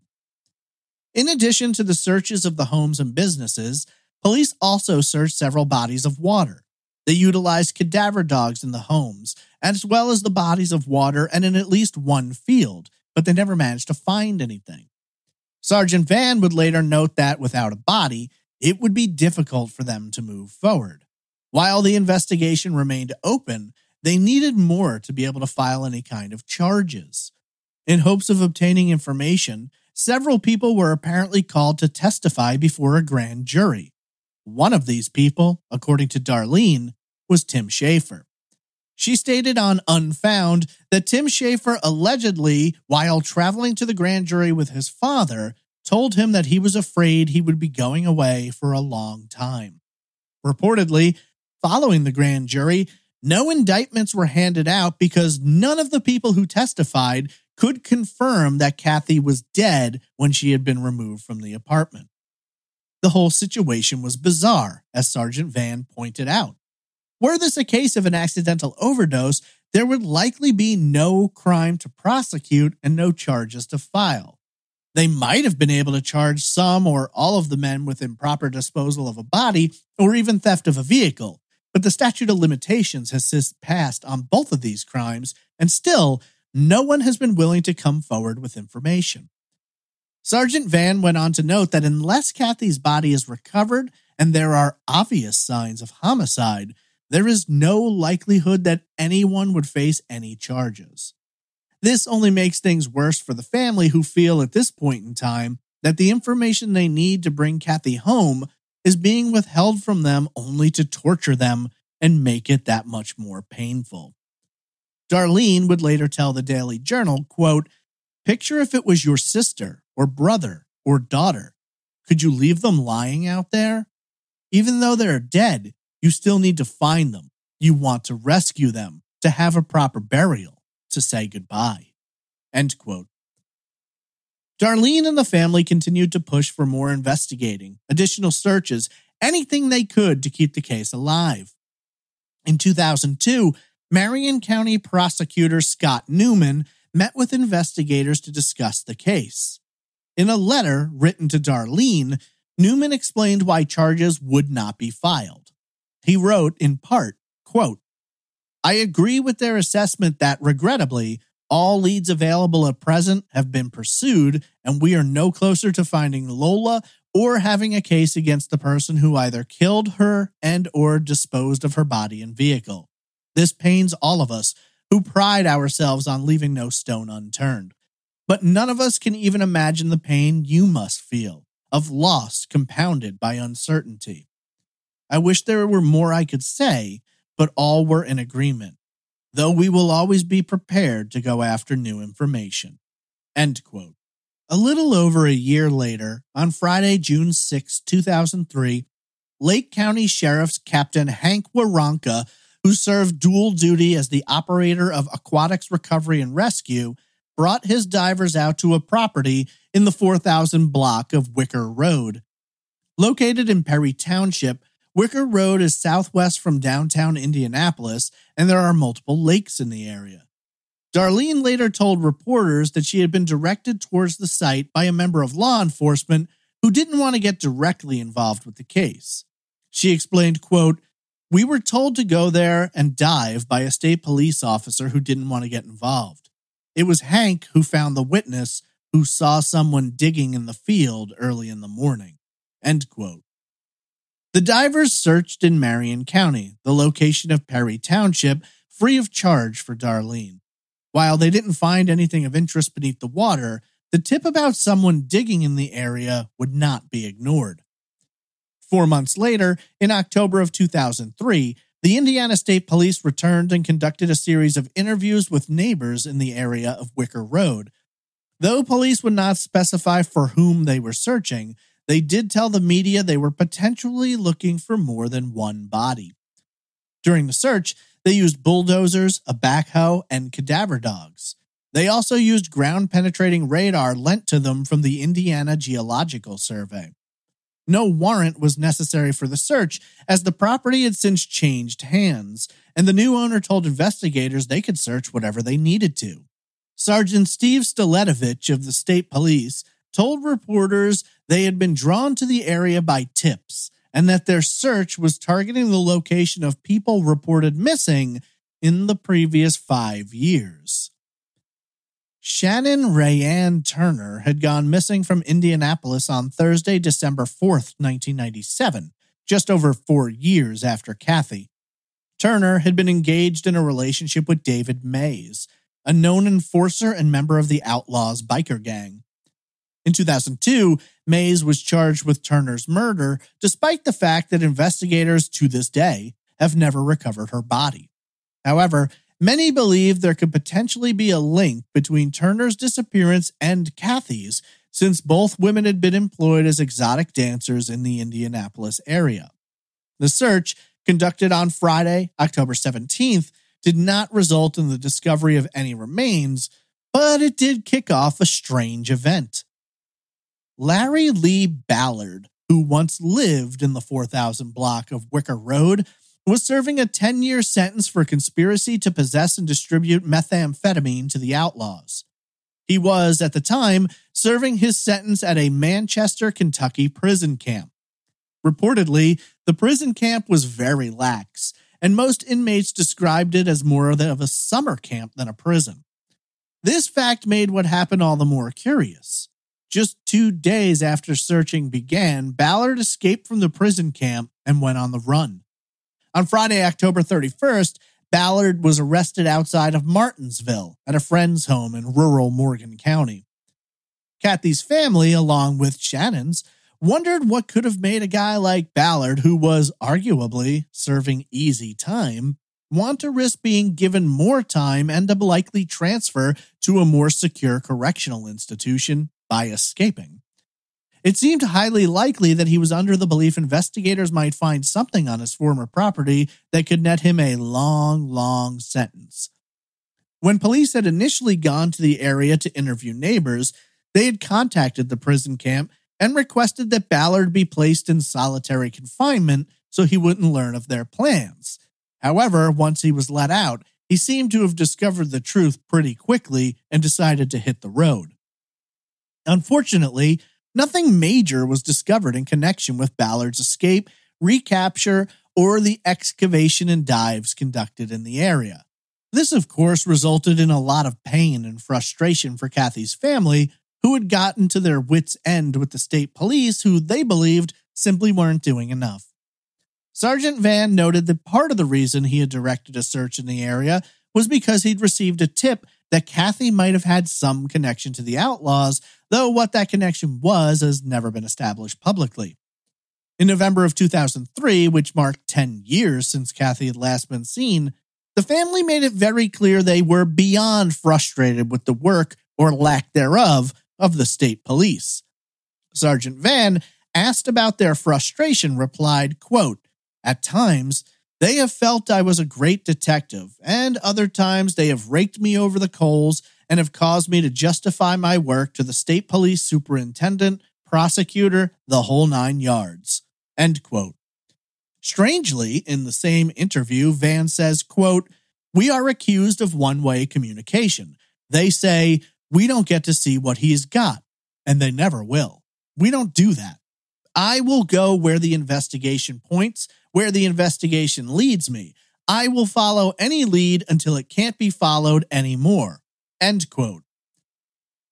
In addition to the searches of the homes and businesses, police also searched several bodies of water. They utilized cadaver dogs in the homes, as well as the bodies of water and in at least one field, but they never managed to find anything. Sergeant Van would later note that without a body, it would be difficult for them to move forward. While the investigation remained open, they needed more to be able to file any kind of charges. In hopes of obtaining information, several people were apparently called to testify before a grand jury. One of these people, according to Darlene, was Tim Schaefer. She stated on Unfound that Tim Schaefer allegedly, while traveling to the grand jury with his father, told him that he was afraid he would be going away for a long time. Reportedly, following the grand jury, no indictments were handed out because none of the people who testified could confirm that Kathy was dead when she had been removed from the apartment. The whole situation was bizarre, as Sergeant Van pointed out. Were this a case of an accidental overdose, there would likely be no crime to prosecute and no charges to file. They might have been able to charge some or all of the men with improper disposal of a body or even theft of a vehicle, but the statute of limitations has since passed on both of these crimes, and still, no one has been willing to come forward with information. Sergeant Van went on to note that unless Kathy's body is recovered and there are obvious signs of homicide, there is no likelihood that anyone would face any charges. This only makes things worse for the family who feel at this point in time that the information they need to bring Kathy home is being withheld from them only to torture them and make it that much more painful. Darlene would later tell the Daily Journal, quote, Picture if it was your sister or brother or daughter. Could you leave them lying out there? Even though they're dead, you still need to find them. You want to rescue them, to have a proper burial, to say goodbye. End quote. Darlene and the family continued to push for more investigating, additional searches, anything they could to keep the case alive. In 2002, Marion County prosecutor Scott Newman met with investigators to discuss the case. In a letter written to Darlene, Newman explained why charges would not be filed. He wrote in part, quote, I agree with their assessment that regrettably, all leads available at present have been pursued, and we are no closer to finding Lola or having a case against the person who either killed her and or disposed of her body and vehicle. This pains all of us who pride ourselves on leaving no stone unturned. But none of us can even imagine the pain you must feel of loss compounded by uncertainty. I wish there were more I could say, but all were in agreement, though we will always be prepared to go after new information. End quote. A little over a year later, on Friday, June 6, 2003, Lake County Sheriff's Captain Hank Waronka who served dual duty as the operator of Aquatics Recovery and Rescue, brought his divers out to a property in the 4000 block of Wicker Road. Located in Perry Township, Wicker Road is southwest from downtown Indianapolis, and there are multiple lakes in the area. Darlene later told reporters that she had been directed towards the site by a member of law enforcement who didn't want to get directly involved with the case. She explained, quote, We were told to go there and dive by a state police officer who didn't want to get involved. It was Hank who found the witness who saw someone digging in the field early in the morning. End quote. The divers searched in Marion County, the location of Perry Township, free of charge for Darlene. While they didn't find anything of interest beneath the water, the tip about someone digging in the area would not be ignored. Four months later, in October of 2003, the Indiana State Police returned and conducted a series of interviews with neighbors in the area of Wicker Road. Though police would not specify for whom they were searching, they did tell the media they were potentially looking for more than one body. During the search, they used bulldozers, a backhoe, and cadaver dogs. They also used ground penetrating radar lent to them from the Indiana Geological Survey. No warrant was necessary for the search, as the property had since changed hands, and the new owner told investigators they could search whatever they needed to. Sergeant Steve Staletovich of the state police told reporters they had been drawn to the area by tips and that their search was targeting the location of people reported missing in the previous five years. Shannon Rayanne Turner had gone missing from Indianapolis on Thursday, December 4th, 1997, just over four years after Kathy. Turner had been engaged in a relationship with David Mays, a known enforcer and member of the Outlaws biker gang. In 2002, Mays was charged with Turner's murder, despite the fact that investigators to this day have never recovered her body. However, many believe there could potentially be a link between Turner's disappearance and Kathy's, since both women had been employed as exotic dancers in the Indianapolis area. The search, conducted on Friday, October 17th, did not result in the discovery of any remains, but it did kick off a strange event. Larry Lee Ballard, who once lived in the 4000 block of Wicker Road, was serving a 10 year sentence for conspiracy to possess and distribute methamphetamine to the outlaws. He was, at the time, serving his sentence at a Manchester, Kentucky prison camp. Reportedly, the prison camp was very lax, and most inmates described it as more of a summer camp than a prison. This fact made what happened all the more curious. Just two days after searching began, Ballard escaped from the prison camp and went on the run. On Friday, October 31st, Ballard was arrested outside of Martinsville at a friend's home in rural Morgan County. Kathy's family, along with Shannon's, wondered what could have made a guy like Ballard, who was arguably serving easy time, want to risk being given more time and a likely transfer to a more secure correctional institution by escaping. It seemed highly likely that he was under the belief investigators might find something on his former property that could net him a long, long sentence. When police had initially gone to the area to interview neighbors, they had contacted the prison camp and requested that Ballard be placed in solitary confinement so he wouldn't learn of their plans. However, once he was let out, he seemed to have discovered the truth pretty quickly and decided to hit the road. Unfortunately, nothing major was discovered in connection with Ballard's escape, recapture, or the excavation and dives conducted in the area. This, of course, resulted in a lot of pain and frustration for Kathy's family, who had gotten to their wits' end with the state police, who they believed simply weren't doing enough. Sergeant Van noted that part of the reason he had directed a search in the area was because he'd received a tip that Kathy might have had some connection to the outlaws, though what that connection was has never been established publicly. In November of 2003, which marked 10 years since Kathy had last been seen, the family made it very clear they were beyond frustrated with the work or lack thereof of the state police. Sergeant Van, asked about their frustration, replied, quote, At times, they have felt I was a great detective, and other times they have raked me over the coals and have caused me to justify my work to the state police superintendent, prosecutor, the whole nine yards. End quote. Strangely, in the same interview, Van says, quote, We are accused of one way communication. They say, we don't get to see what he's got, and they never will. We don't do that. I will go where the investigation points, where the investigation leads me. I will follow any lead until it can't be followed anymore. End quote.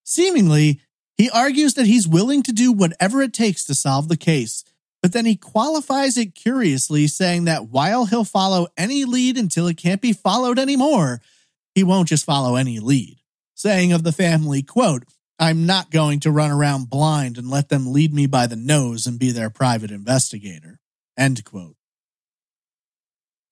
Seemingly, he argues that he's willing to do whatever it takes to solve the case, but then he qualifies it curiously, saying that while he'll follow any lead until it can't be followed anymore, he won't just follow any lead. Saying of the family, quote, I'm not going to run around blind and let them lead me by the nose and be their private investigator. End quote.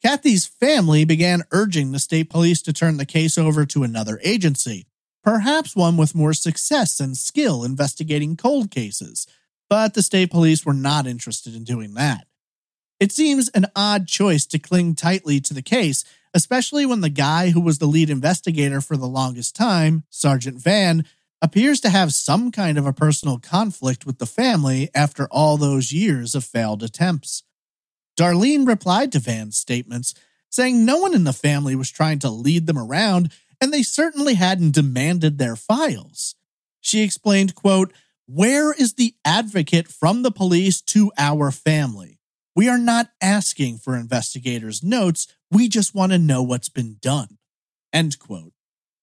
Kathy's family began urging the state police to turn the case over to another agency, perhaps one with more success and skill investigating cold cases, but the state police were not interested in doing that. It seems an odd choice to cling tightly to the case, especially when the guy who was the lead investigator for the longest time, Sergeant Van, appears to have some kind of a personal conflict with the family after all those years of failed attempts. Darlene replied to Van's statements, saying no one in the family was trying to lead them around, and they certainly hadn't demanded their files. She explained, quote, Where is the advocate from the police to our family? We are not asking for investigators' notes, we just want to know what's been done. End quote.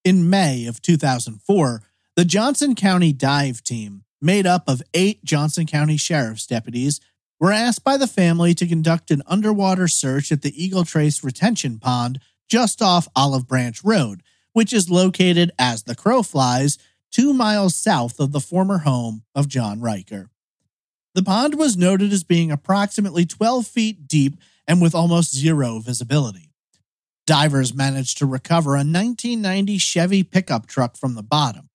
In May of 2004, the Johnson County Dive Team, made up of eight Johnson County Sheriff's deputies, were asked by the family to conduct an underwater search at the Eagle Trace Retention Pond just off Olive Branch Road, which is located as the crow flies two miles south of the former home of John Ryker. The pond was noted as being approximately 12 feet deep and with almost zero visibility. Divers managed to recover a 1990 Chevy pickup truck from the bottom.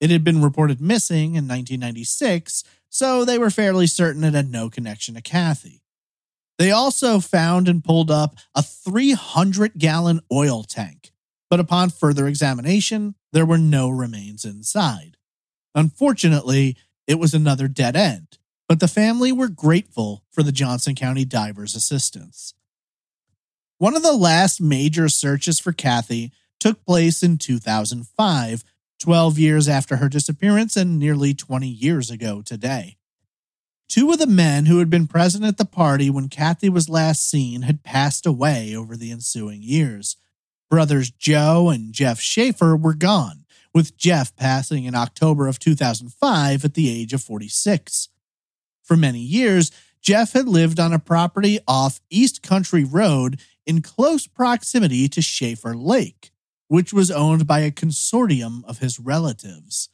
It had been reported missing in 1996 so they were fairly certain it had no connection to Kathy. They also found and pulled up a 300 gallon oil tank, but upon further examination, there were no remains inside. Unfortunately, it was another dead end, but the family were grateful for the Johnson County divers' assistance. One of the last major searches for Kathy took place in 2005 12 years after her disappearance and nearly 20 years ago today. Two of the men who had been present at the party when Kathy was last seen had passed away over the ensuing years. Brothers Joe and Jeff Schaefer were gone, with Jeff passing in October of 2005 at the age of 46. For many years, Jeff had lived on a property off East Country Road in close proximity to Schaefer Lake which was owned by a consortium of his relatives.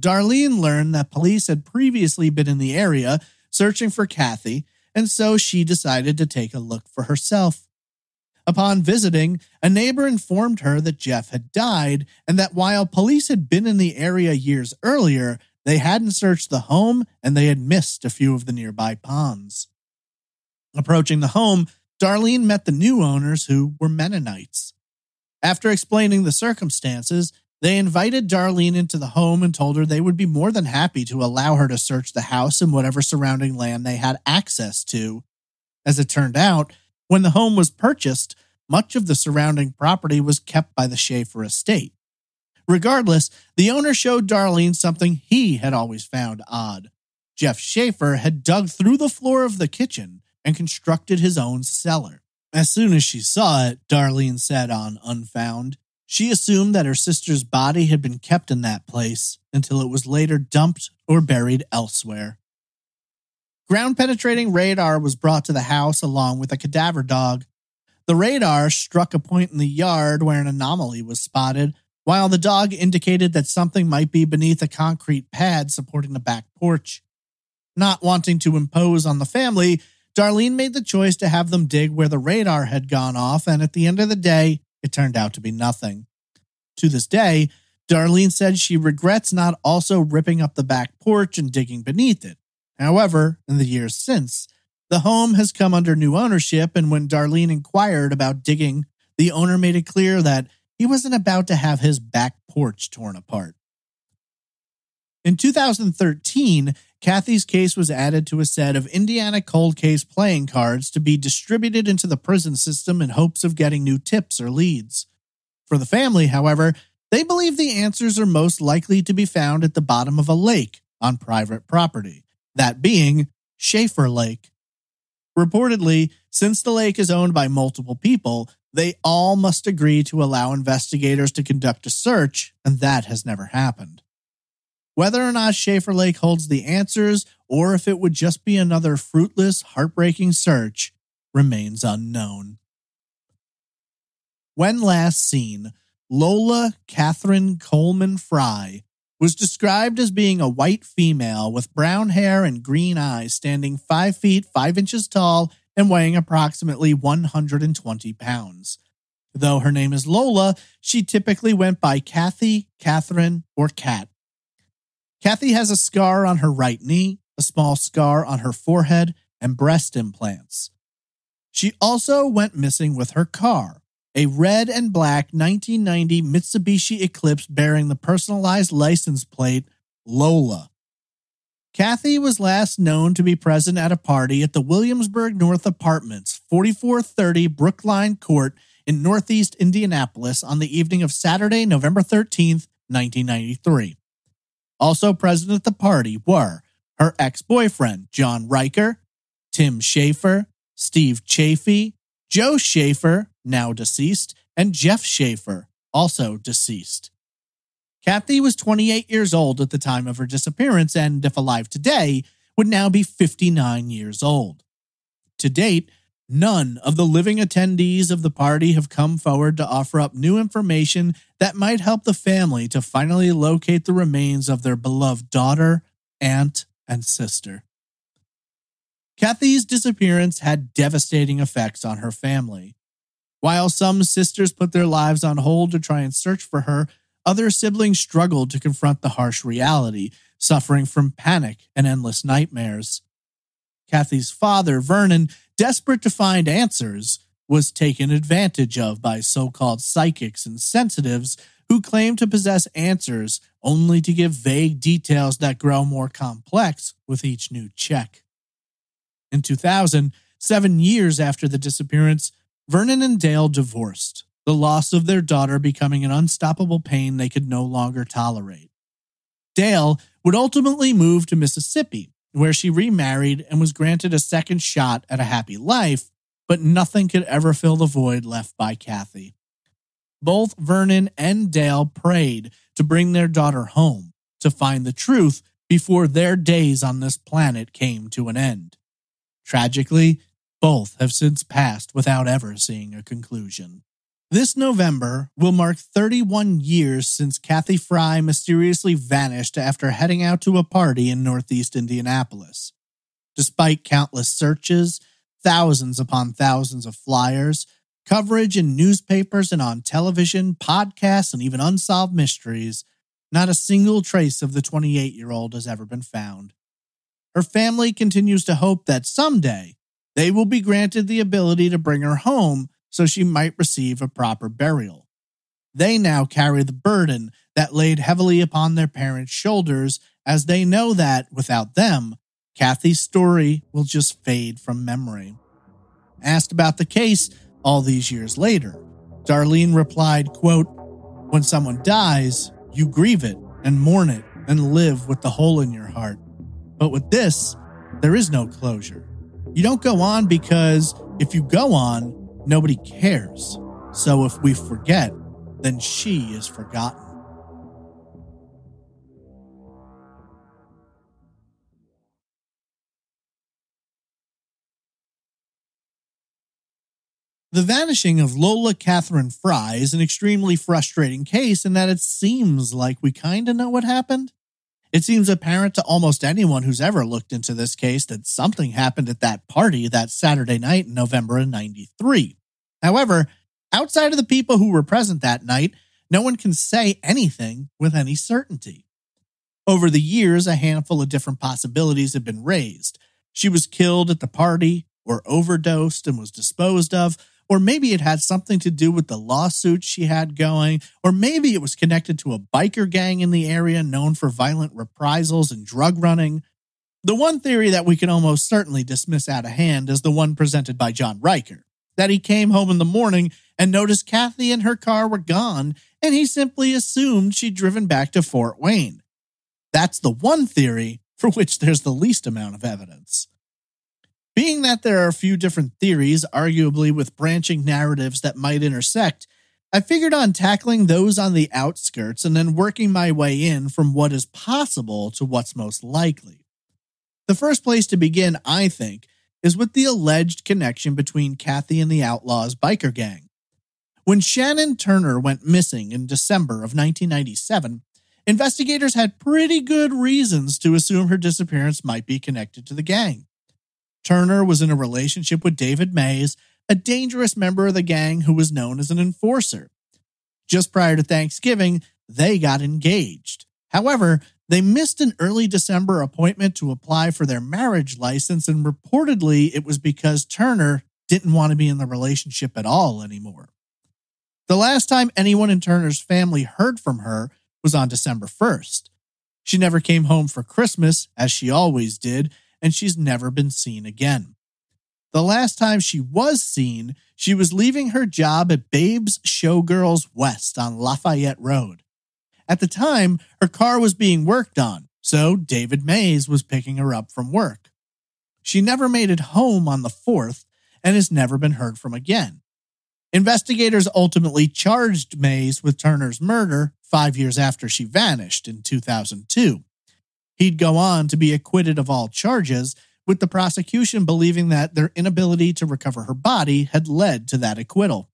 Darlene learned that police had previously been in the area searching for Kathy, and so she decided to take a look for herself. Upon visiting, a neighbor informed her that Jeff had died and that while police had been in the area years earlier, they hadn't searched the home and they had missed a few of the nearby ponds. Approaching the home, Darlene met the new owners who were Mennonites. After explaining the circumstances, they invited Darlene into the home and told her they would be more than happy to allow her to search the house and whatever surrounding land they had access to. As it turned out, when the home was purchased, much of the surrounding property was kept by the Schaefer estate. Regardless, the owner showed Darlene something he had always found odd. Jeff Schaefer had dug through the floor of the kitchen and constructed his own cellar. As soon as she saw it, Darlene said on Unfound, she assumed that her sister's body had been kept in that place until it was later dumped or buried elsewhere. Ground penetrating radar was brought to the house along with a cadaver dog. The radar struck a point in the yard where an anomaly was spotted, while the dog indicated that something might be beneath a concrete pad supporting the back porch. Not wanting to impose on the family, Darlene made the choice to have them dig where the radar had gone off, and at the end of the day, it turned out to be nothing. To this day, Darlene said she regrets not also ripping up the back porch and digging beneath it. However, in the years since, the home has come under new ownership, and when Darlene inquired about digging, the owner made it clear that he wasn't about to have his back porch torn apart. In 2013, Kathy's case was added to a set of Indiana cold case playing cards to be distributed into the prison system in hopes of getting new tips or leads. For the family, however, they believe the answers are most likely to be found at the bottom of a lake on private property, that being Schaefer Lake. Reportedly, since the lake is owned by multiple people, they all must agree to allow investigators to conduct a search, and that has never happened. Whether or not Schaefer Lake holds the answers, or if it would just be another fruitless, heartbreaking search, remains unknown. When last seen, Lola Katherine Coleman Fry was described as being a white female with brown hair and green eyes, standing 5 feet 5 inches tall and weighing approximately 120 pounds. Though her name is Lola, she typically went by Kathy, Katherine, or Kat. Kathy has a scar on her right knee, a small scar on her forehead, and breast implants. She also went missing with her car, a red and black 1990 Mitsubishi Eclipse bearing the personalized license plate Lola. Kathy was last known to be present at a party at the Williamsburg North Apartments, 4430 Brookline Court in Northeast Indianapolis on the evening of Saturday, November 13th, 1993. Also present at the party were her ex boyfriend, John Ryker, Tim Schaefer, Steve Chafee, Joe Schaefer, now deceased, and Jeff Schaefer, also deceased. Kathy was 28 years old at the time of her disappearance and, if alive today, would now be 59 years old. To date, None of the living attendees of the party have come forward to offer up new information that might help the family to finally locate the remains of their beloved daughter, aunt, and sister. Kathy's disappearance had devastating effects on her family. While some sisters put their lives on hold to try and search for her, other siblings struggled to confront the harsh reality, suffering from panic and endless nightmares. Kathy's father, Vernon, desperate to find answers, was taken advantage of by so called psychics and sensitives who claim to possess answers only to give vague details that grow more complex with each new check. In 2000, seven years after the disappearance, Vernon and Dale divorced, the loss of their daughter becoming an unstoppable pain they could no longer tolerate. Dale would ultimately move to Mississippi, where she remarried and was granted a second shot at a happy life, but nothing could ever fill the void left by Kathy. Both Vernon and Dale prayed to bring their daughter home, to find the truth before their days on this planet came to an end. Tragically, both have since passed without ever seeing a conclusion. This November will mark 31 years since Kathy Fry mysteriously vanished after heading out to a party in Northeast Indianapolis. Despite countless searches, thousands upon thousands of flyers, coverage in newspapers and on television, podcasts, and even unsolved mysteries, not a single trace of the 28 year old has ever been found. Her family continues to hope that someday they will be granted the ability to bring her home so she might receive a proper burial. They now carry the burden that laid heavily upon their parents' shoulders as they know that, without them, Kathy's story will just fade from memory. Asked about the case all these years later, Darlene replied, quote, When someone dies, you grieve it and mourn it and live with the hole in your heart. But with this, there is no closure. You don't go on because if you go on, Nobody cares. So if we forget, then she is forgotten. The vanishing of Lola Katherine Fry is an extremely frustrating case in that it seems like we kind of know what happened. It seems apparent to almost anyone who's ever looked into this case that something happened at that party that Saturday night in November of 93. However, outside of the people who were present that night, no one can say anything with any certainty. Over the years, a handful of different possibilities have been raised. She was killed at the party, or overdosed and was disposed of, or maybe it had something to do with the lawsuit she had going, or maybe it was connected to a biker gang in the area known for violent reprisals and drug running. The one theory that we can almost certainly dismiss out of hand is the one presented by John Ryker that he came home in the morning and noticed Kathy and her car were gone, and he simply assumed she'd driven back to Fort Wayne. That's the one theory for which there's the least amount of evidence. Being that there are a few different theories, arguably with branching narratives that might intersect, I figured on tackling those on the outskirts and then working my way in from what is possible to what's most likely. The first place to begin, I think, is with the alleged connection between Kathy and the Outlaws biker gang. When Shannon Turner went missing in December of 1997, investigators had pretty good reasons to assume her disappearance might be connected to the gang. Turner was in a relationship with David Mays, a dangerous member of the gang who was known as an enforcer. Just prior to Thanksgiving, they got engaged. However, they missed an early December appointment to apply for their marriage license, and reportedly it was because Turner didn't want to be in the relationship at all anymore. The last time anyone in Turner's family heard from her was on December 1st. She never came home for Christmas, as she always did, and she's never been seen again. The last time she was seen, she was leaving her job at Babe's Showgirls West on Lafayette Road. At the time, her car was being worked on, so David Mays was picking her up from work. She never made it home on the 4th and has never been heard from again. Investigators ultimately charged Mays with Turner's murder five years after she vanished in 2002. He'd go on to be acquitted of all charges, with the prosecution believing that their inability to recover her body had led to that acquittal.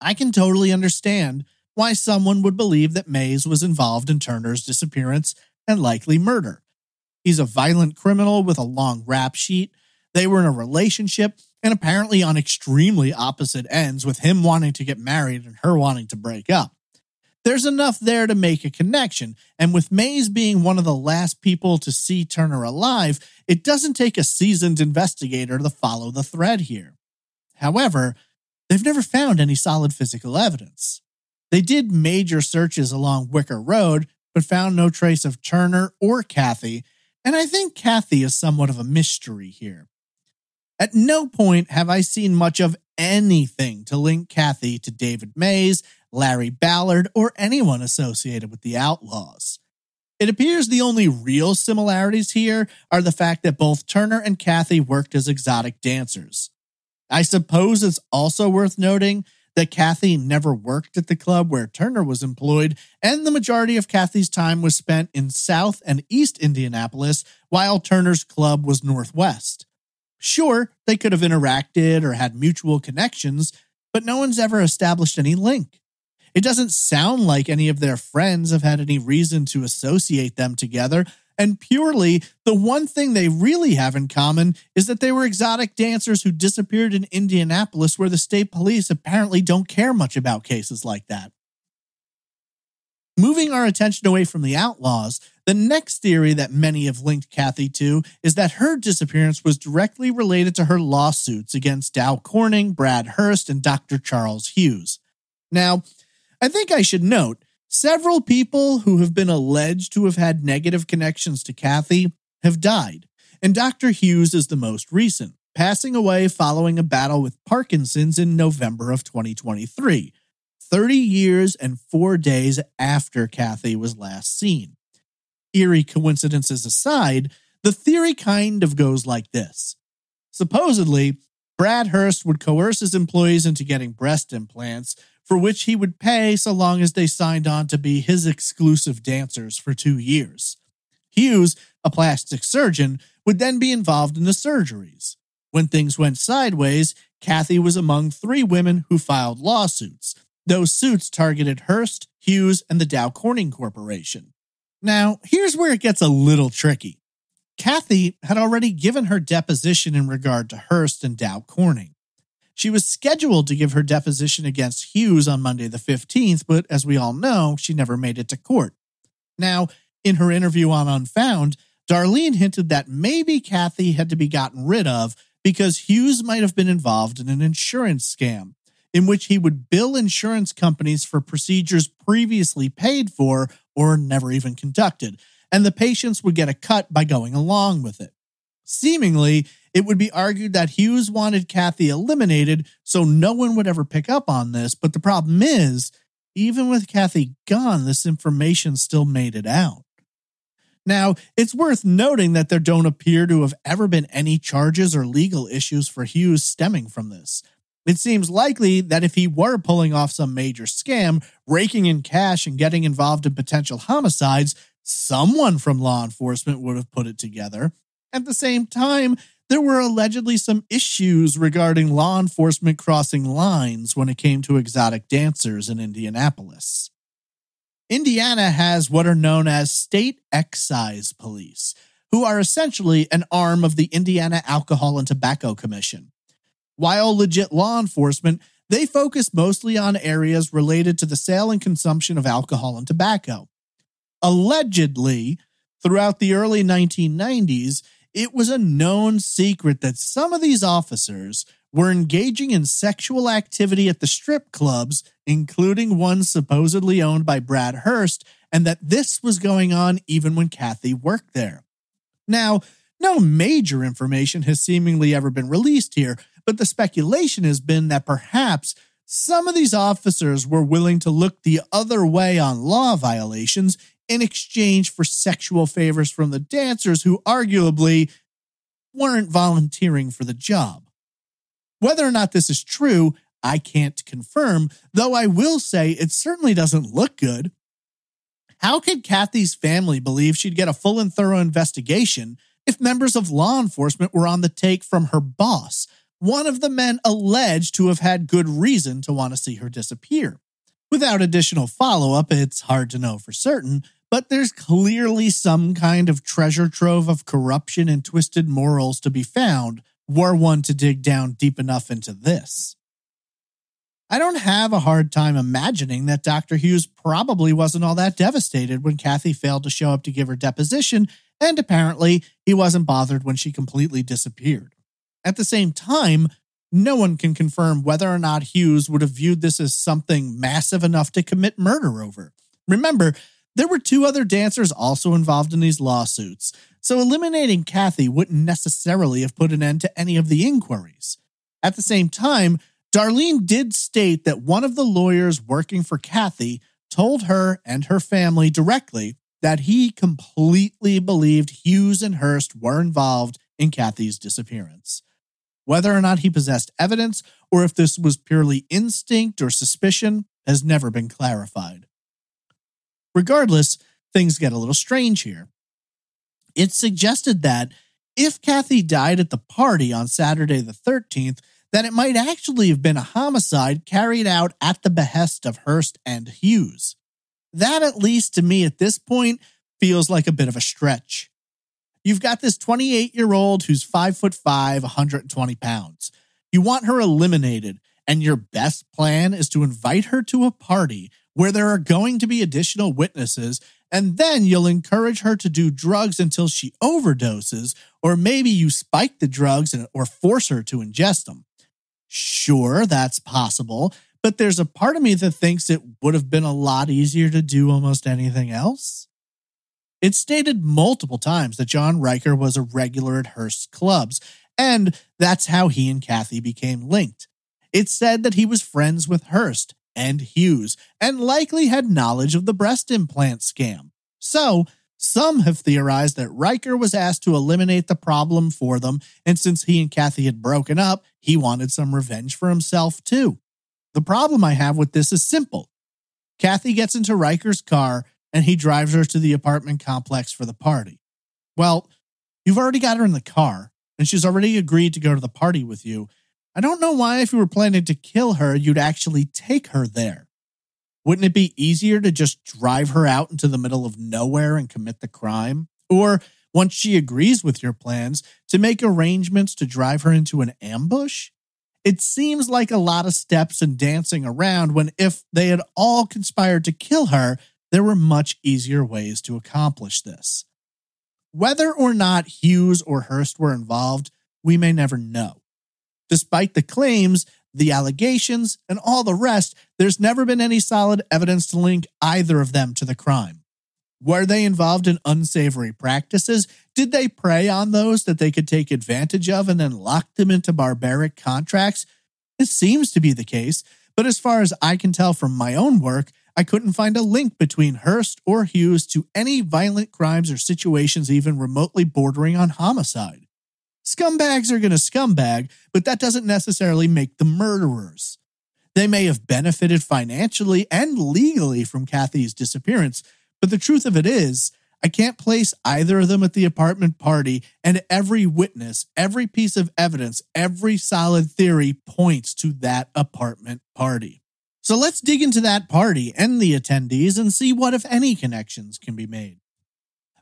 I can totally understand why someone would believe that Mays was involved in Turner's disappearance and likely murder. He's a violent criminal with a long rap sheet. They were in a relationship and apparently on extremely opposite ends, with him wanting to get married and her wanting to break up. There's enough there to make a connection, and with Mays being one of the last people to see Turner alive, it doesn't take a seasoned investigator to follow the thread here. However, they've never found any solid physical evidence. They did major searches along Wicker Road, but found no trace of Turner or Kathy, and I think Kathy is somewhat of a mystery here. At no point have I seen much of anything to link Kathy to David Mays, Larry Ballard, or anyone associated with the Outlaws. It appears the only real similarities here are the fact that both Turner and Kathy worked as exotic dancers. I suppose it's also worth noting that Kathy never worked at the club where Turner was employed, and the majority of Kathy's time was spent in South and East Indianapolis, while Turner's club was Northwest. Sure, they could have interacted or had mutual connections, but no one's ever established any link. It doesn't sound like any of their friends have had any reason to associate them together, and purely, the one thing they really have in common is that they were exotic dancers who disappeared in Indianapolis, where the state police apparently don't care much about cases like that. Moving our attention away from the outlaws, the next theory that many have linked Kathy to is that her disappearance was directly related to her lawsuits against Dow Corning, Brad Hurst, and Dr. Charles Hughes. Now, I think I should note Several people who have been alleged to have had negative connections to Kathy have died, and Dr. Hughes is the most recent, passing away following a battle with Parkinson's in November of 2023, 30 years and four days after Kathy was last seen. Eerie coincidences aside, the theory kind of goes like this. Supposedly, Brad Hurst would coerce his employees into getting breast implants for which he would pay so long as they signed on to be his exclusive dancers for two years. Hughes, a plastic surgeon, would then be involved in the surgeries. When things went sideways, Kathy was among three women who filed lawsuits. Those suits targeted Hurst, Hughes, and the Dow Corning Corporation. Now, here's where it gets a little tricky. Kathy had already given her deposition in regard to Hurst and Dow Corning. She was scheduled to give her deposition against Hughes on Monday the 15th, but as we all know, she never made it to court. Now, in her interview on Unfound, Darlene hinted that maybe Kathy had to be gotten rid of because Hughes might have been involved in an insurance scam in which he would bill insurance companies for procedures previously paid for or never even conducted, and the patients would get a cut by going along with it. Seemingly, it would be argued that Hughes wanted Kathy eliminated so no one would ever pick up on this, but the problem is, even with Kathy gone, this information still made it out. Now, it's worth noting that there don't appear to have ever been any charges or legal issues for Hughes stemming from this. It seems likely that if he were pulling off some major scam, raking in cash and getting involved in potential homicides, someone from law enforcement would have put it together. At the same time, there were allegedly some issues regarding law enforcement crossing lines when it came to exotic dancers in Indianapolis. Indiana has what are known as state excise police, who are essentially an arm of the Indiana Alcohol and Tobacco Commission. While legit law enforcement, they focus mostly on areas related to the sale and consumption of alcohol and tobacco. Allegedly, throughout the early 1990s, it was a known secret that some of these officers were engaging in sexual activity at the strip clubs, including one supposedly owned by Brad Hurst, and that this was going on even when Kathy worked there. Now, no major information has seemingly ever been released here, but the speculation has been that perhaps some of these officers were willing to look the other way on law violations in exchange for sexual favors from the dancers who arguably weren't volunteering for the job. Whether or not this is true, I can't confirm, though I will say it certainly doesn't look good. How could Kathy's family believe she'd get a full and thorough investigation if members of law enforcement were on the take from her boss, one of the men alleged to have had good reason to want to see her disappear? Without additional follow up, it's hard to know for certain, but there's clearly some kind of treasure trove of corruption and twisted morals to be found were one to dig down deep enough into this. I don't have a hard time imagining that Dr. Hughes probably wasn't all that devastated when Kathy failed to show up to give her deposition, and apparently he wasn't bothered when she completely disappeared. At the same time, no one can confirm whether or not Hughes would have viewed this as something massive enough to commit murder over. Remember, there were two other dancers also involved in these lawsuits, so eliminating Kathy wouldn't necessarily have put an end to any of the inquiries. At the same time, Darlene did state that one of the lawyers working for Kathy told her and her family directly that he completely believed Hughes and Hurst were involved in Kathy's disappearance. Whether or not he possessed evidence or if this was purely instinct or suspicion has never been clarified. Regardless, things get a little strange here. It's suggested that if Kathy died at the party on Saturday the 13th, that it might actually have been a homicide carried out at the behest of Hurst and Hughes. That, at least to me at this point, feels like a bit of a stretch. You've got this 28 year old who's 5 foot 5, 120 pounds. You want her eliminated, and your best plan is to invite her to a party where there are going to be additional witnesses, and then you'll encourage her to do drugs until she overdoses, or maybe you spike the drugs and, or force her to ingest them. Sure, that's possible, but there's a part of me that thinks it would have been a lot easier to do almost anything else. It's stated multiple times that John Ryker was a regular at Hurst's clubs, and that's how he and Kathy became linked. It's said that he was friends with Hurst and Hughes, and likely had knowledge of the breast implant scam. So, some have theorized that Ryker was asked to eliminate the problem for them, and since he and Kathy had broken up, he wanted some revenge for himself too. The problem I have with this is simple. Kathy gets into Ryker's car and he drives her to the apartment complex for the party. Well, you've already got her in the car, and she's already agreed to go to the party with you, I don't know why, if you were planning to kill her, you'd actually take her there. Wouldn't it be easier to just drive her out into the middle of nowhere and commit the crime? Or, once she agrees with your plans, to make arrangements to drive her into an ambush? It seems like a lot of steps and dancing around when, if they had all conspired to kill her, there were much easier ways to accomplish this. Whether or not Hughes or Hurst were involved, we may never know. Despite the claims, the allegations, and all the rest, there's never been any solid evidence to link either of them to the crime. Were they involved in unsavory practices? Did they prey on those that they could take advantage of and then lock them into barbaric contracts? It seems to be the case, but as far as I can tell from my own work, I couldn't find a link between Hurst or Hughes to any violent crimes or situations even remotely bordering on homicide. Scumbags are going to scumbag, but that doesn't necessarily make them murderers. They may have benefited financially and legally from Kathy's disappearance, but the truth of it is, I can't place either of them at the apartment party, and every witness, every piece of evidence, every solid theory points to that apartment party. So let's dig into that party and the attendees and see what, if any, connections can be made.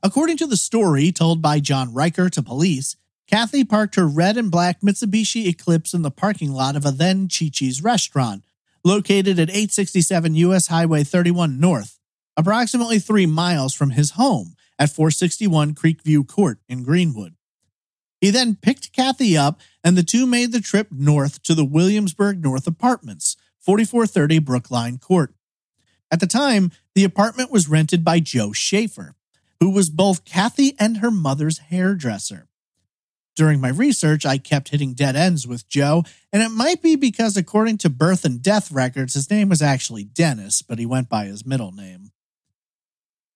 According to the story told by John Ryker to police, Kathy parked her red and black Mitsubishi Eclipse in the parking lot of a then Chi Chi's restaurant, located at 867 US Highway 31 North, approximately three miles from his home at 461 Creekview Court in Greenwood. He then picked Kathy up, and the two made the trip north to the Williamsburg North Apartments, 4430 Brookline Court. At the time, the apartment was rented by Joe Schaefer, who was both Kathy and her mother's hairdresser. During my research, I kept hitting dead ends with Joe, and it might be because, according to birth and death records, his name was actually Dennis, but he went by his middle name.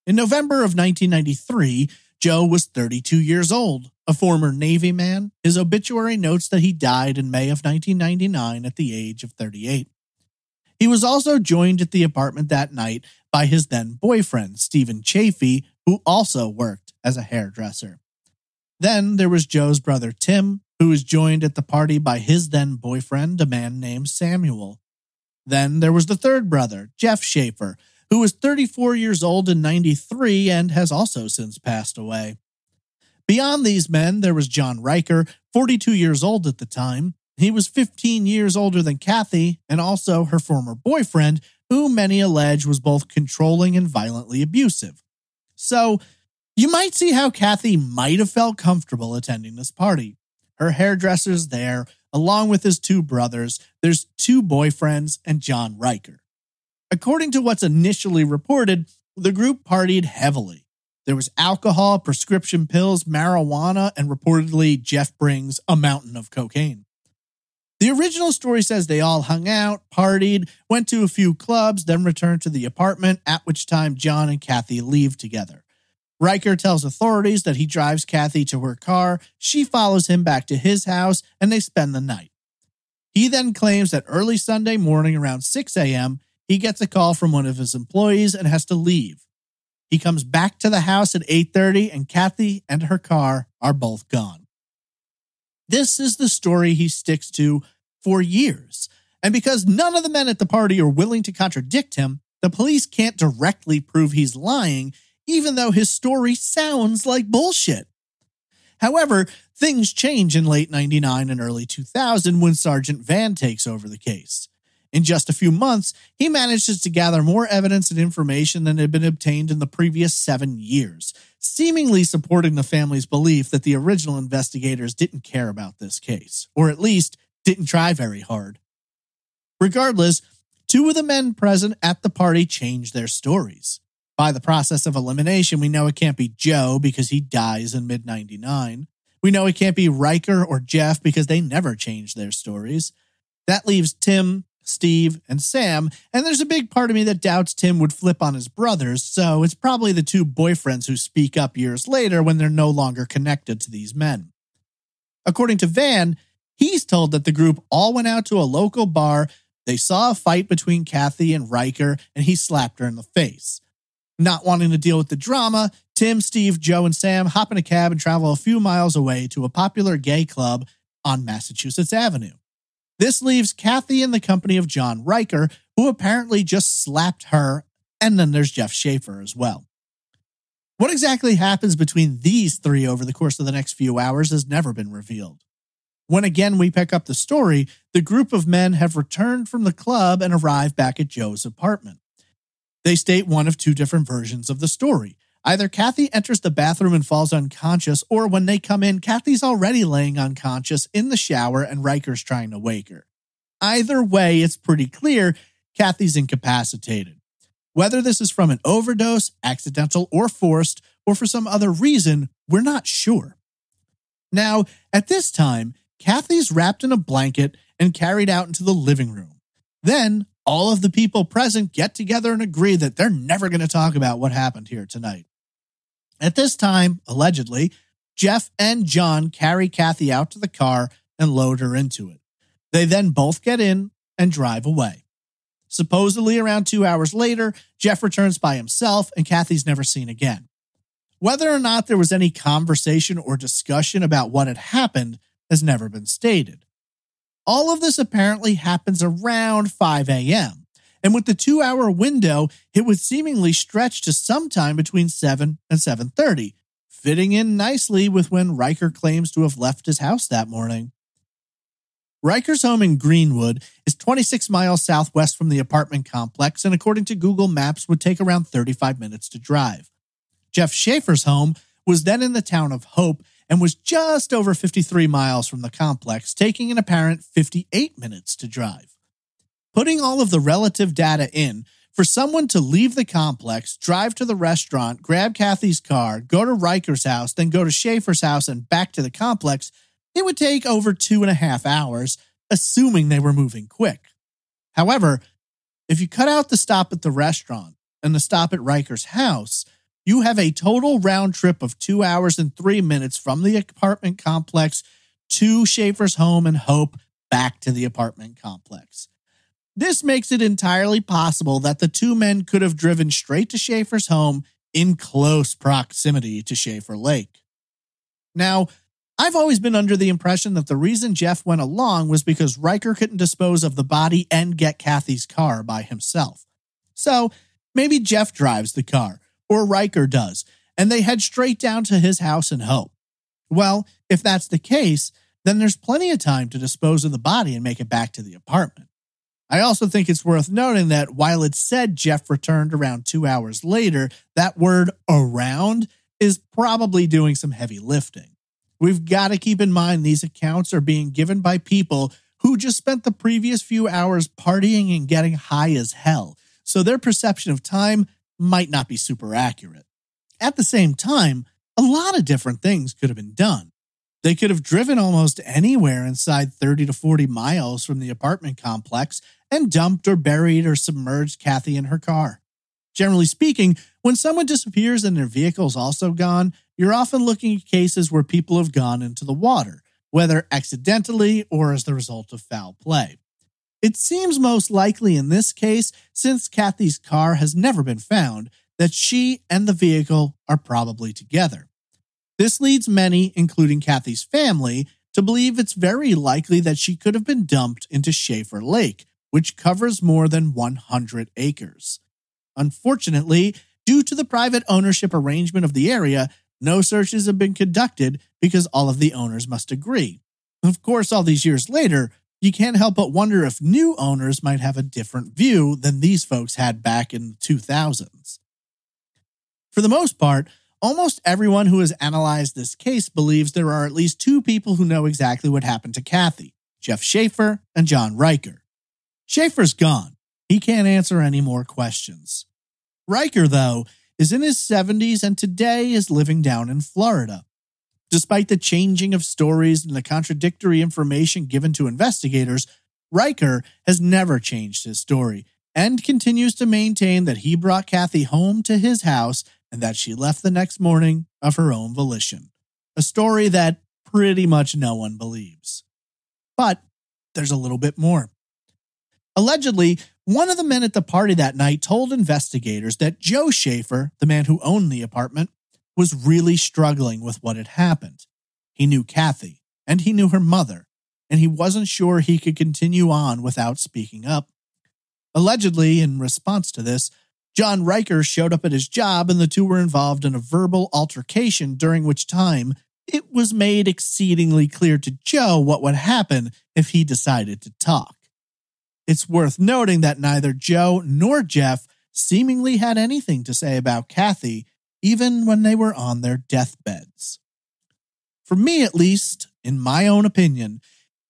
In November of 1993, Joe was 32 years old, a former Navy man. His obituary notes that he died in May of 1999 at the age of 38. He was also joined at the apartment that night by his then boyfriend, Stephen Chafee, who also worked as a hairdresser. Then there was Joe's brother Tim, who was joined at the party by his then boyfriend, a man named Samuel. Then there was the third brother, Jeff Schaefer, who was 34 years old in 93 and has also since passed away. Beyond these men, there was John Ryker, 42 years old at the time. He was 15 years older than Kathy and also her former boyfriend, who many allege was both controlling and violently abusive. So, you might see how Kathy might have felt comfortable attending this party. Her hairdresser's there, along with his two brothers. There's two boyfriends and John Ryker. According to what's initially reported, the group partied heavily. There was alcohol, prescription pills, marijuana, and reportedly Jeff brings a mountain of cocaine. The original story says they all hung out, partied, went to a few clubs, then returned to the apartment, at which time John and Kathy leave together. Ryker tells authorities that he drives Kathy to her car, she follows him back to his house, and they spend the night. He then claims that early Sunday morning around 6 a.m., he gets a call from one of his employees and has to leave. He comes back to the house at 8:30 and Kathy and her car are both gone. This is the story he sticks to for years. And because none of the men at the party are willing to contradict him, the police can't directly prove he's lying, even though his story sounds like bullshit. However, things change in late 99 and early 2000 when Sergeant Van takes over the case. In just a few months, he manages to gather more evidence and information than had been obtained in the previous seven years, seemingly supporting the family's belief that the original investigators didn't care about this case, or at least didn't try very hard. Regardless, two of the men present at the party change their stories. By the process of elimination, we know it can't be Joe because he dies in mid 99. We know it can't be Ryker or Jeff because they never change their stories. That leaves Tim, Steve, and Sam, and there's a big part of me that doubts Tim would flip on his brothers, so it's probably the two boyfriends who speak up years later when they're no longer connected to these men. According to Van, he's told that the group all went out to a local bar, they saw a fight between Kathy and Ryker, and he slapped her in the face. Not wanting to deal with the drama, Tim, Steve, Joe, and Sam hop in a cab and travel a few miles away to a popular gay club on Massachusetts Avenue. This leaves Kathy in the company of John Ryker, who apparently just slapped her, and then there's Jeff Schaefer as well. What exactly happens between these three over the course of the next few hours has never been revealed. When again we pick up the story, the group of men have returned from the club and arrive back at Joe's apartment. They state one of two different versions of the story. Either Kathy enters the bathroom and falls unconscious, or when they come in, Kathy's already laying unconscious in the shower and Ryker's trying to wake her. Either way, it's pretty clear Kathy's incapacitated. Whether this is from an overdose, accidental, or forced, or for some other reason, we're not sure. Now, at this time, Kathy's wrapped in a blanket and carried out into the living room. Then, all of the people present get together and agree that they're never going to talk about what happened here tonight. At this time, allegedly, Jeff and John carry Kathy out to the car and load her into it. They then both get in and drive away. Supposedly, around two hours later, Jeff returns by himself and Kathy's never seen again. Whether or not there was any conversation or discussion about what had happened has never been stated. All of this apparently happens around 5 a.m. And with the 2-hour window, it would seemingly stretch to sometime between 7 and 7:30, fitting in nicely with when Ryker claims to have left his house that morning. Ryker's home in Greenwood is 26 miles southwest from the apartment complex, and according to Google Maps, would take around 35 minutes to drive. Jeff Schaffer's home was then in the town of Hope and was just over 53 miles from the complex, taking an apparent 58 minutes to drive. Putting all of the relative data in, for someone to leave the complex, drive to the restaurant, grab Kathy's car, go to Ryker's house, then go to Schaefer's house and back to the complex it would take over two and a half hours, assuming they were moving quick. However, if you cut out the stop at the restaurant and the stop at Ryker's house, you have a total round trip of two hours and three minutes from the apartment complex to Schaffer's home and Hope back to the apartment complex. This makes it entirely possible that the two men could have driven straight to Schaffer's home in close proximity to Schaffer Lake. Now, I've always been under the impression that the reason Jeff went along was because Ryker couldn't dispose of the body and get Kathy's car by himself. So maybe Jeff drives the car, or Ryker does, and they head straight down to his house and Hope. Well, if that's the case, then there's plenty of time to dispose of the body and make it back to the apartment. I also think it's worth noting that while it said Jeff returned around two hours later, that word around is probably doing some heavy lifting. We've got to keep in mind these accounts are being given by people who just spent the previous few hours partying and getting high as hell, so their perception of time might not be super accurate. At the same time, a lot of different things could have been done. They could have driven almost anywhere inside 30 to 40 miles from the apartment complex and dumped or buried or submerged Kathy in her car. Generally speaking, when someone disappears and their vehicle is also gone, you're often looking at cases where people have gone into the water, whether accidentally or as the result of foul play. It seems most likely in this case, since Kathy's car has never been found, that she and the vehicle are probably together. This leads many, including Kathy's family, to believe it's very likely that she could have been dumped into Schaefer Lake, which covers more than 100 acres. Unfortunately, due to the private ownership arrangement of the area, no searches have been conducted because all of the owners must agree. Of course, all these years later, you can't help but wonder if new owners might have a different view than these folks had back in the 2000s. For the most part, almost everyone who has analyzed this case believes there are at least two people who know exactly what happened to Kathy Jeff Schaffer and John Ryker. Schaffer's gone. He can't answer any more questions. Ryker, though, is in his 70s and today is living down in Florida. Despite the changing of stories and the contradictory information given to investigators, Ryker has never changed his story and continues to maintain that he brought Kathy home to his house and that she left the next morning of her own volition. A story that pretty much no one believes. But there's a little bit more. Allegedly, one of the men at the party that night told investigators that Joe Schaffer, the man who owned the apartment, was really struggling with what had happened. He knew Kathy, and he knew her mother, and he wasn't sure he could continue on without speaking up. Allegedly, in response to this, John Ryker showed up at his job and the two were involved in a verbal altercation during which time it was made exceedingly clear to Joe what would happen if he decided to talk. It's worth noting that neither Joe nor Jeff seemingly had anything to say about Kathy, even when they were on their deathbeds. For me, at least, in my own opinion,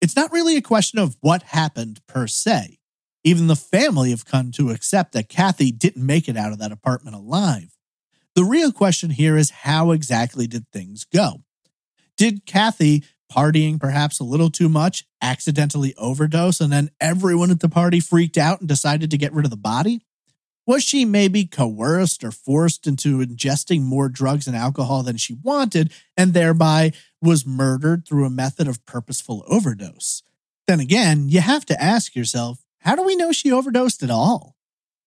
it's not really a question of what happened per se. Even the family have come to accept that Kathy didn't make it out of that apartment alive. The real question here is how exactly did things go? Did Kathy, partying perhaps a little too much, accidentally overdose and then everyone at the party freaked out and decided to get rid of the body? Was she maybe coerced or forced into ingesting more drugs and alcohol than she wanted and thereby was murdered through a method of purposeful overdose? Then again, you have to ask yourself how do we know she overdosed at all?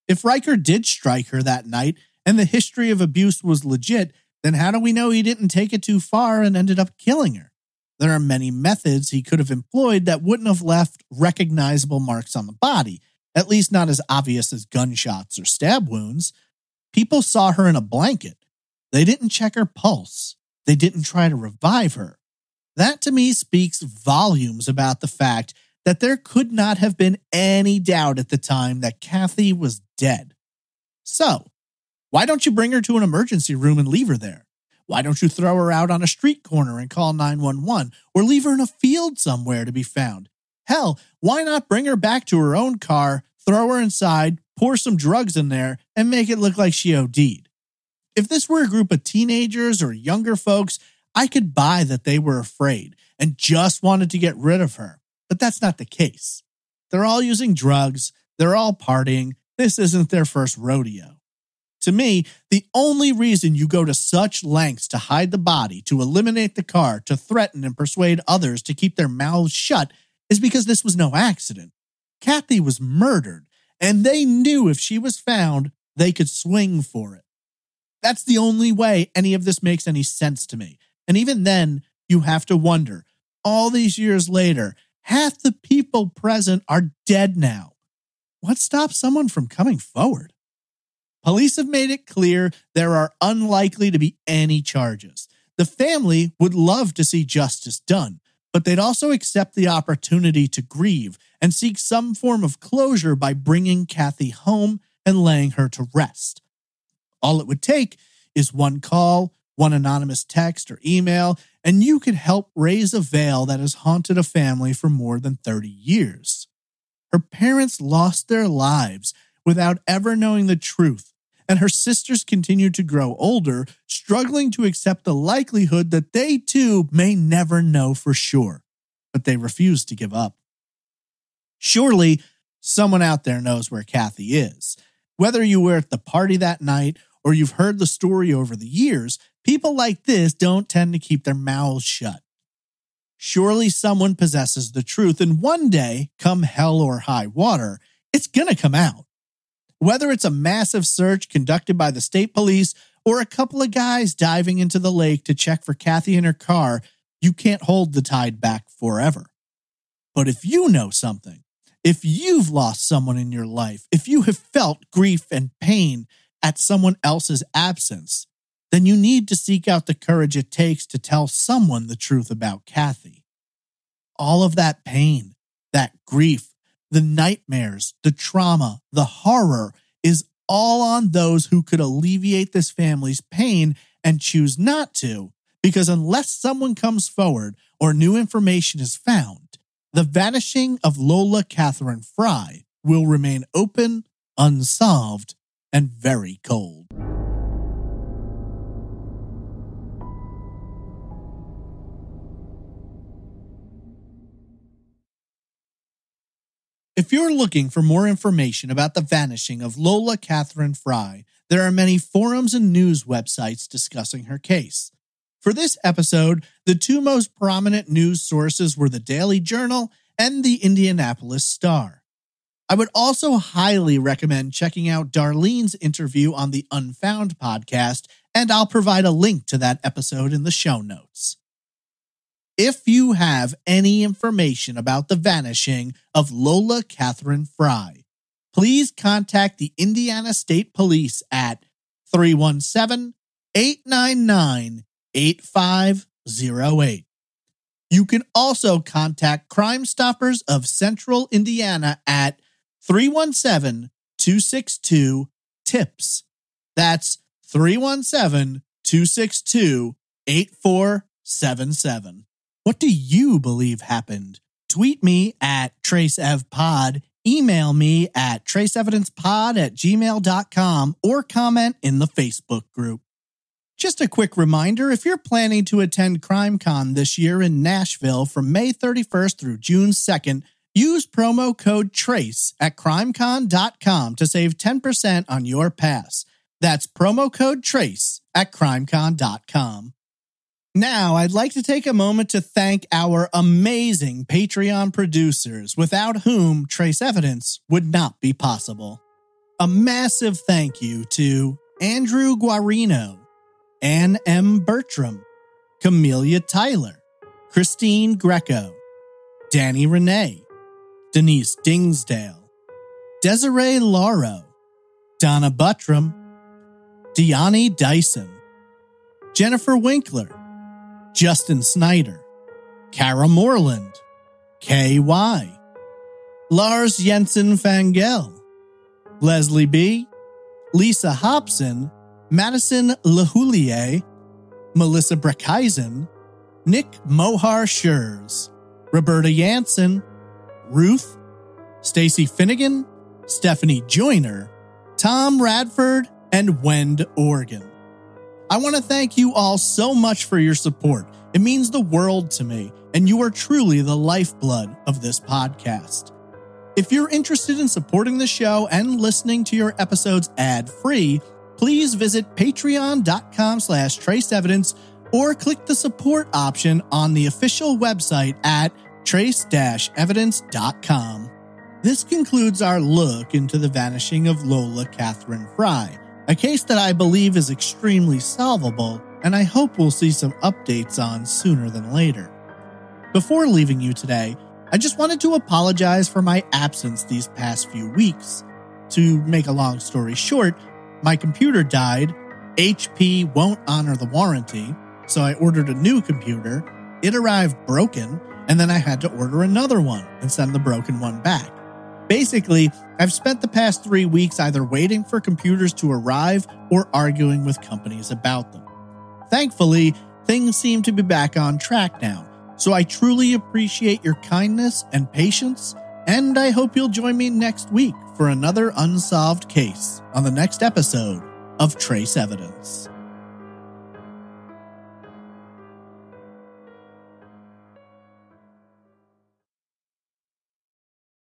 If Ryker did strike her that night and the history of abuse was legit, then how do we know he didn't take it too far and ended up killing her? There are many methods he could have employed that wouldn't have left recognizable marks on the body, at least not as obvious as gunshots or stab wounds. People saw her in a blanket. They didn't check her pulse. They didn't try to revive her. That to me speaks volumes about the fact that there could not have been any doubt at the time that Kathy was dead. So, why don't you bring her to an emergency room and leave her there? Why don't you throw her out on a street corner and call 911 or leave her in a field somewhere to be found? Hell, why not bring her back to her own car, throw her inside, pour some drugs in there, and make it look like she OD'd? If this were a group of teenagers or younger folks, I could buy that they were afraid and just wanted to get rid of her. But that's not the case. They're all using drugs, they're all partying. This isn't their first rodeo. To me, the only reason you go to such lengths to hide the body, to eliminate the car, to threaten and persuade others to keep their mouths shut is because this was no accident. Kathy was murdered, and they knew if she was found, they could swing for it. That's the only way any of this makes any sense to me. And even then, you have to wonder all these years later, Half the people present are dead now. What stops someone from coming forward? Police have made it clear there are unlikely to be any charges. The family would love to see justice done, but they'd also accept the opportunity to grieve and seek some form of closure by bringing Kathy home and laying her to rest. All it would take is one call, one anonymous text or email, and you could help raise a veil that has haunted a family for more than 30 years. Her parents lost their lives without ever knowing the truth, and her sisters continued to grow older, struggling to accept the likelihood that they too may never know for sure. But they refused to give up. Surely, someone out there knows where Kathy is. Whether you were at the party that night or you've heard the story over the years, People like this don't tend to keep their mouths shut. Surely someone possesses the truth, and one day, come hell or high water, it's going to come out. Whether it's a massive search conducted by the state police or a couple of guys diving into the lake to check for Kathy in her car, you can't hold the tide back forever. But if you know something, if you've lost someone in your life, if you have felt grief and pain at someone else's absence, then you need to seek out the courage it takes to tell someone the truth about Kathy. All of that pain, that grief, the nightmares, the trauma, the horror is all on those who could alleviate this family's pain and choose not to, because unless someone comes forward or new information is found, the vanishing of Lola Katherine Fry will remain open, unsolved, and very cold. If you're looking for more information about the vanishing of Lola Katherine Fry, there are many forums and news websites discussing her case. For this episode, the two most prominent news sources were the Daily Journal and the Indianapolis Star. I would also highly recommend checking out Darlene's interview on the Unfound podcast, and I'll provide a link to that episode in the show notes. If you have any information about the vanishing of Lola Katherine Fry, please contact the Indiana State Police at 317 899 8508. You can also contact Crime Stoppers of Central Indiana at 317 262 TIPS. That's 317 262 8477. What do you believe happened? Tweet me at TraceEvPod, email me at traceevidencepod at gmail.com, or comment in the Facebook group. Just a quick reminder if you're planning to attend CrimeCon this year in Nashville from May 31st through June 2nd, use promo code TRACE at crimecon.com to save 10% on your pass. That's promo code TRACE at crimecon.com. Now, I'd like to take a moment to thank our amazing Patreon producers, without whom Trace Evidence would not be possible. A massive thank you to Andrew Guarino, Anne M. Bertram, Camelia Tyler, Christine Greco, Danny Renee, Denise Dingsdale, Desiree Lauro, Donna Buttram, Deani Dyson, Jennifer Winkler, Justin Snyder, Kara Moreland, KY, Lars Jensen Fangel, Leslie B., Lisa Hobson, Madison Lahoulier, Melissa Breckeisen, Nick Mohar Schurz, Roberta Jansen, Ruth, Stacy Finnegan, Stephanie Joyner, Tom Radford, and Wend Organ. I want to thank you all so much for your support. It means the world to me, and you are truly the lifeblood of this podcast. If you're interested in supporting the show and listening to your episodes ad-free, please visit patreon.com slash traceevidence or click the support option on the official website at trace-evidence.com. This concludes our look into the vanishing of Lola Katherine Fry, a case that I believe is extremely solvable and I hope we'll see some updates on sooner than later. Before leaving you today, I just wanted to apologize for my absence these past few weeks. To make a long story short, my computer died, HP won't honor the warranty, so I ordered a new computer. It arrived broken, and then I had to order another one and send the broken one back. Basically, I've spent the past three weeks either waiting for computers to arrive or arguing with companies about them. Thankfully, things seem to be back on track now, so I truly appreciate your kindness and patience, and I hope you'll join me next week for another unsolved case on the next episode of Trace Evidence.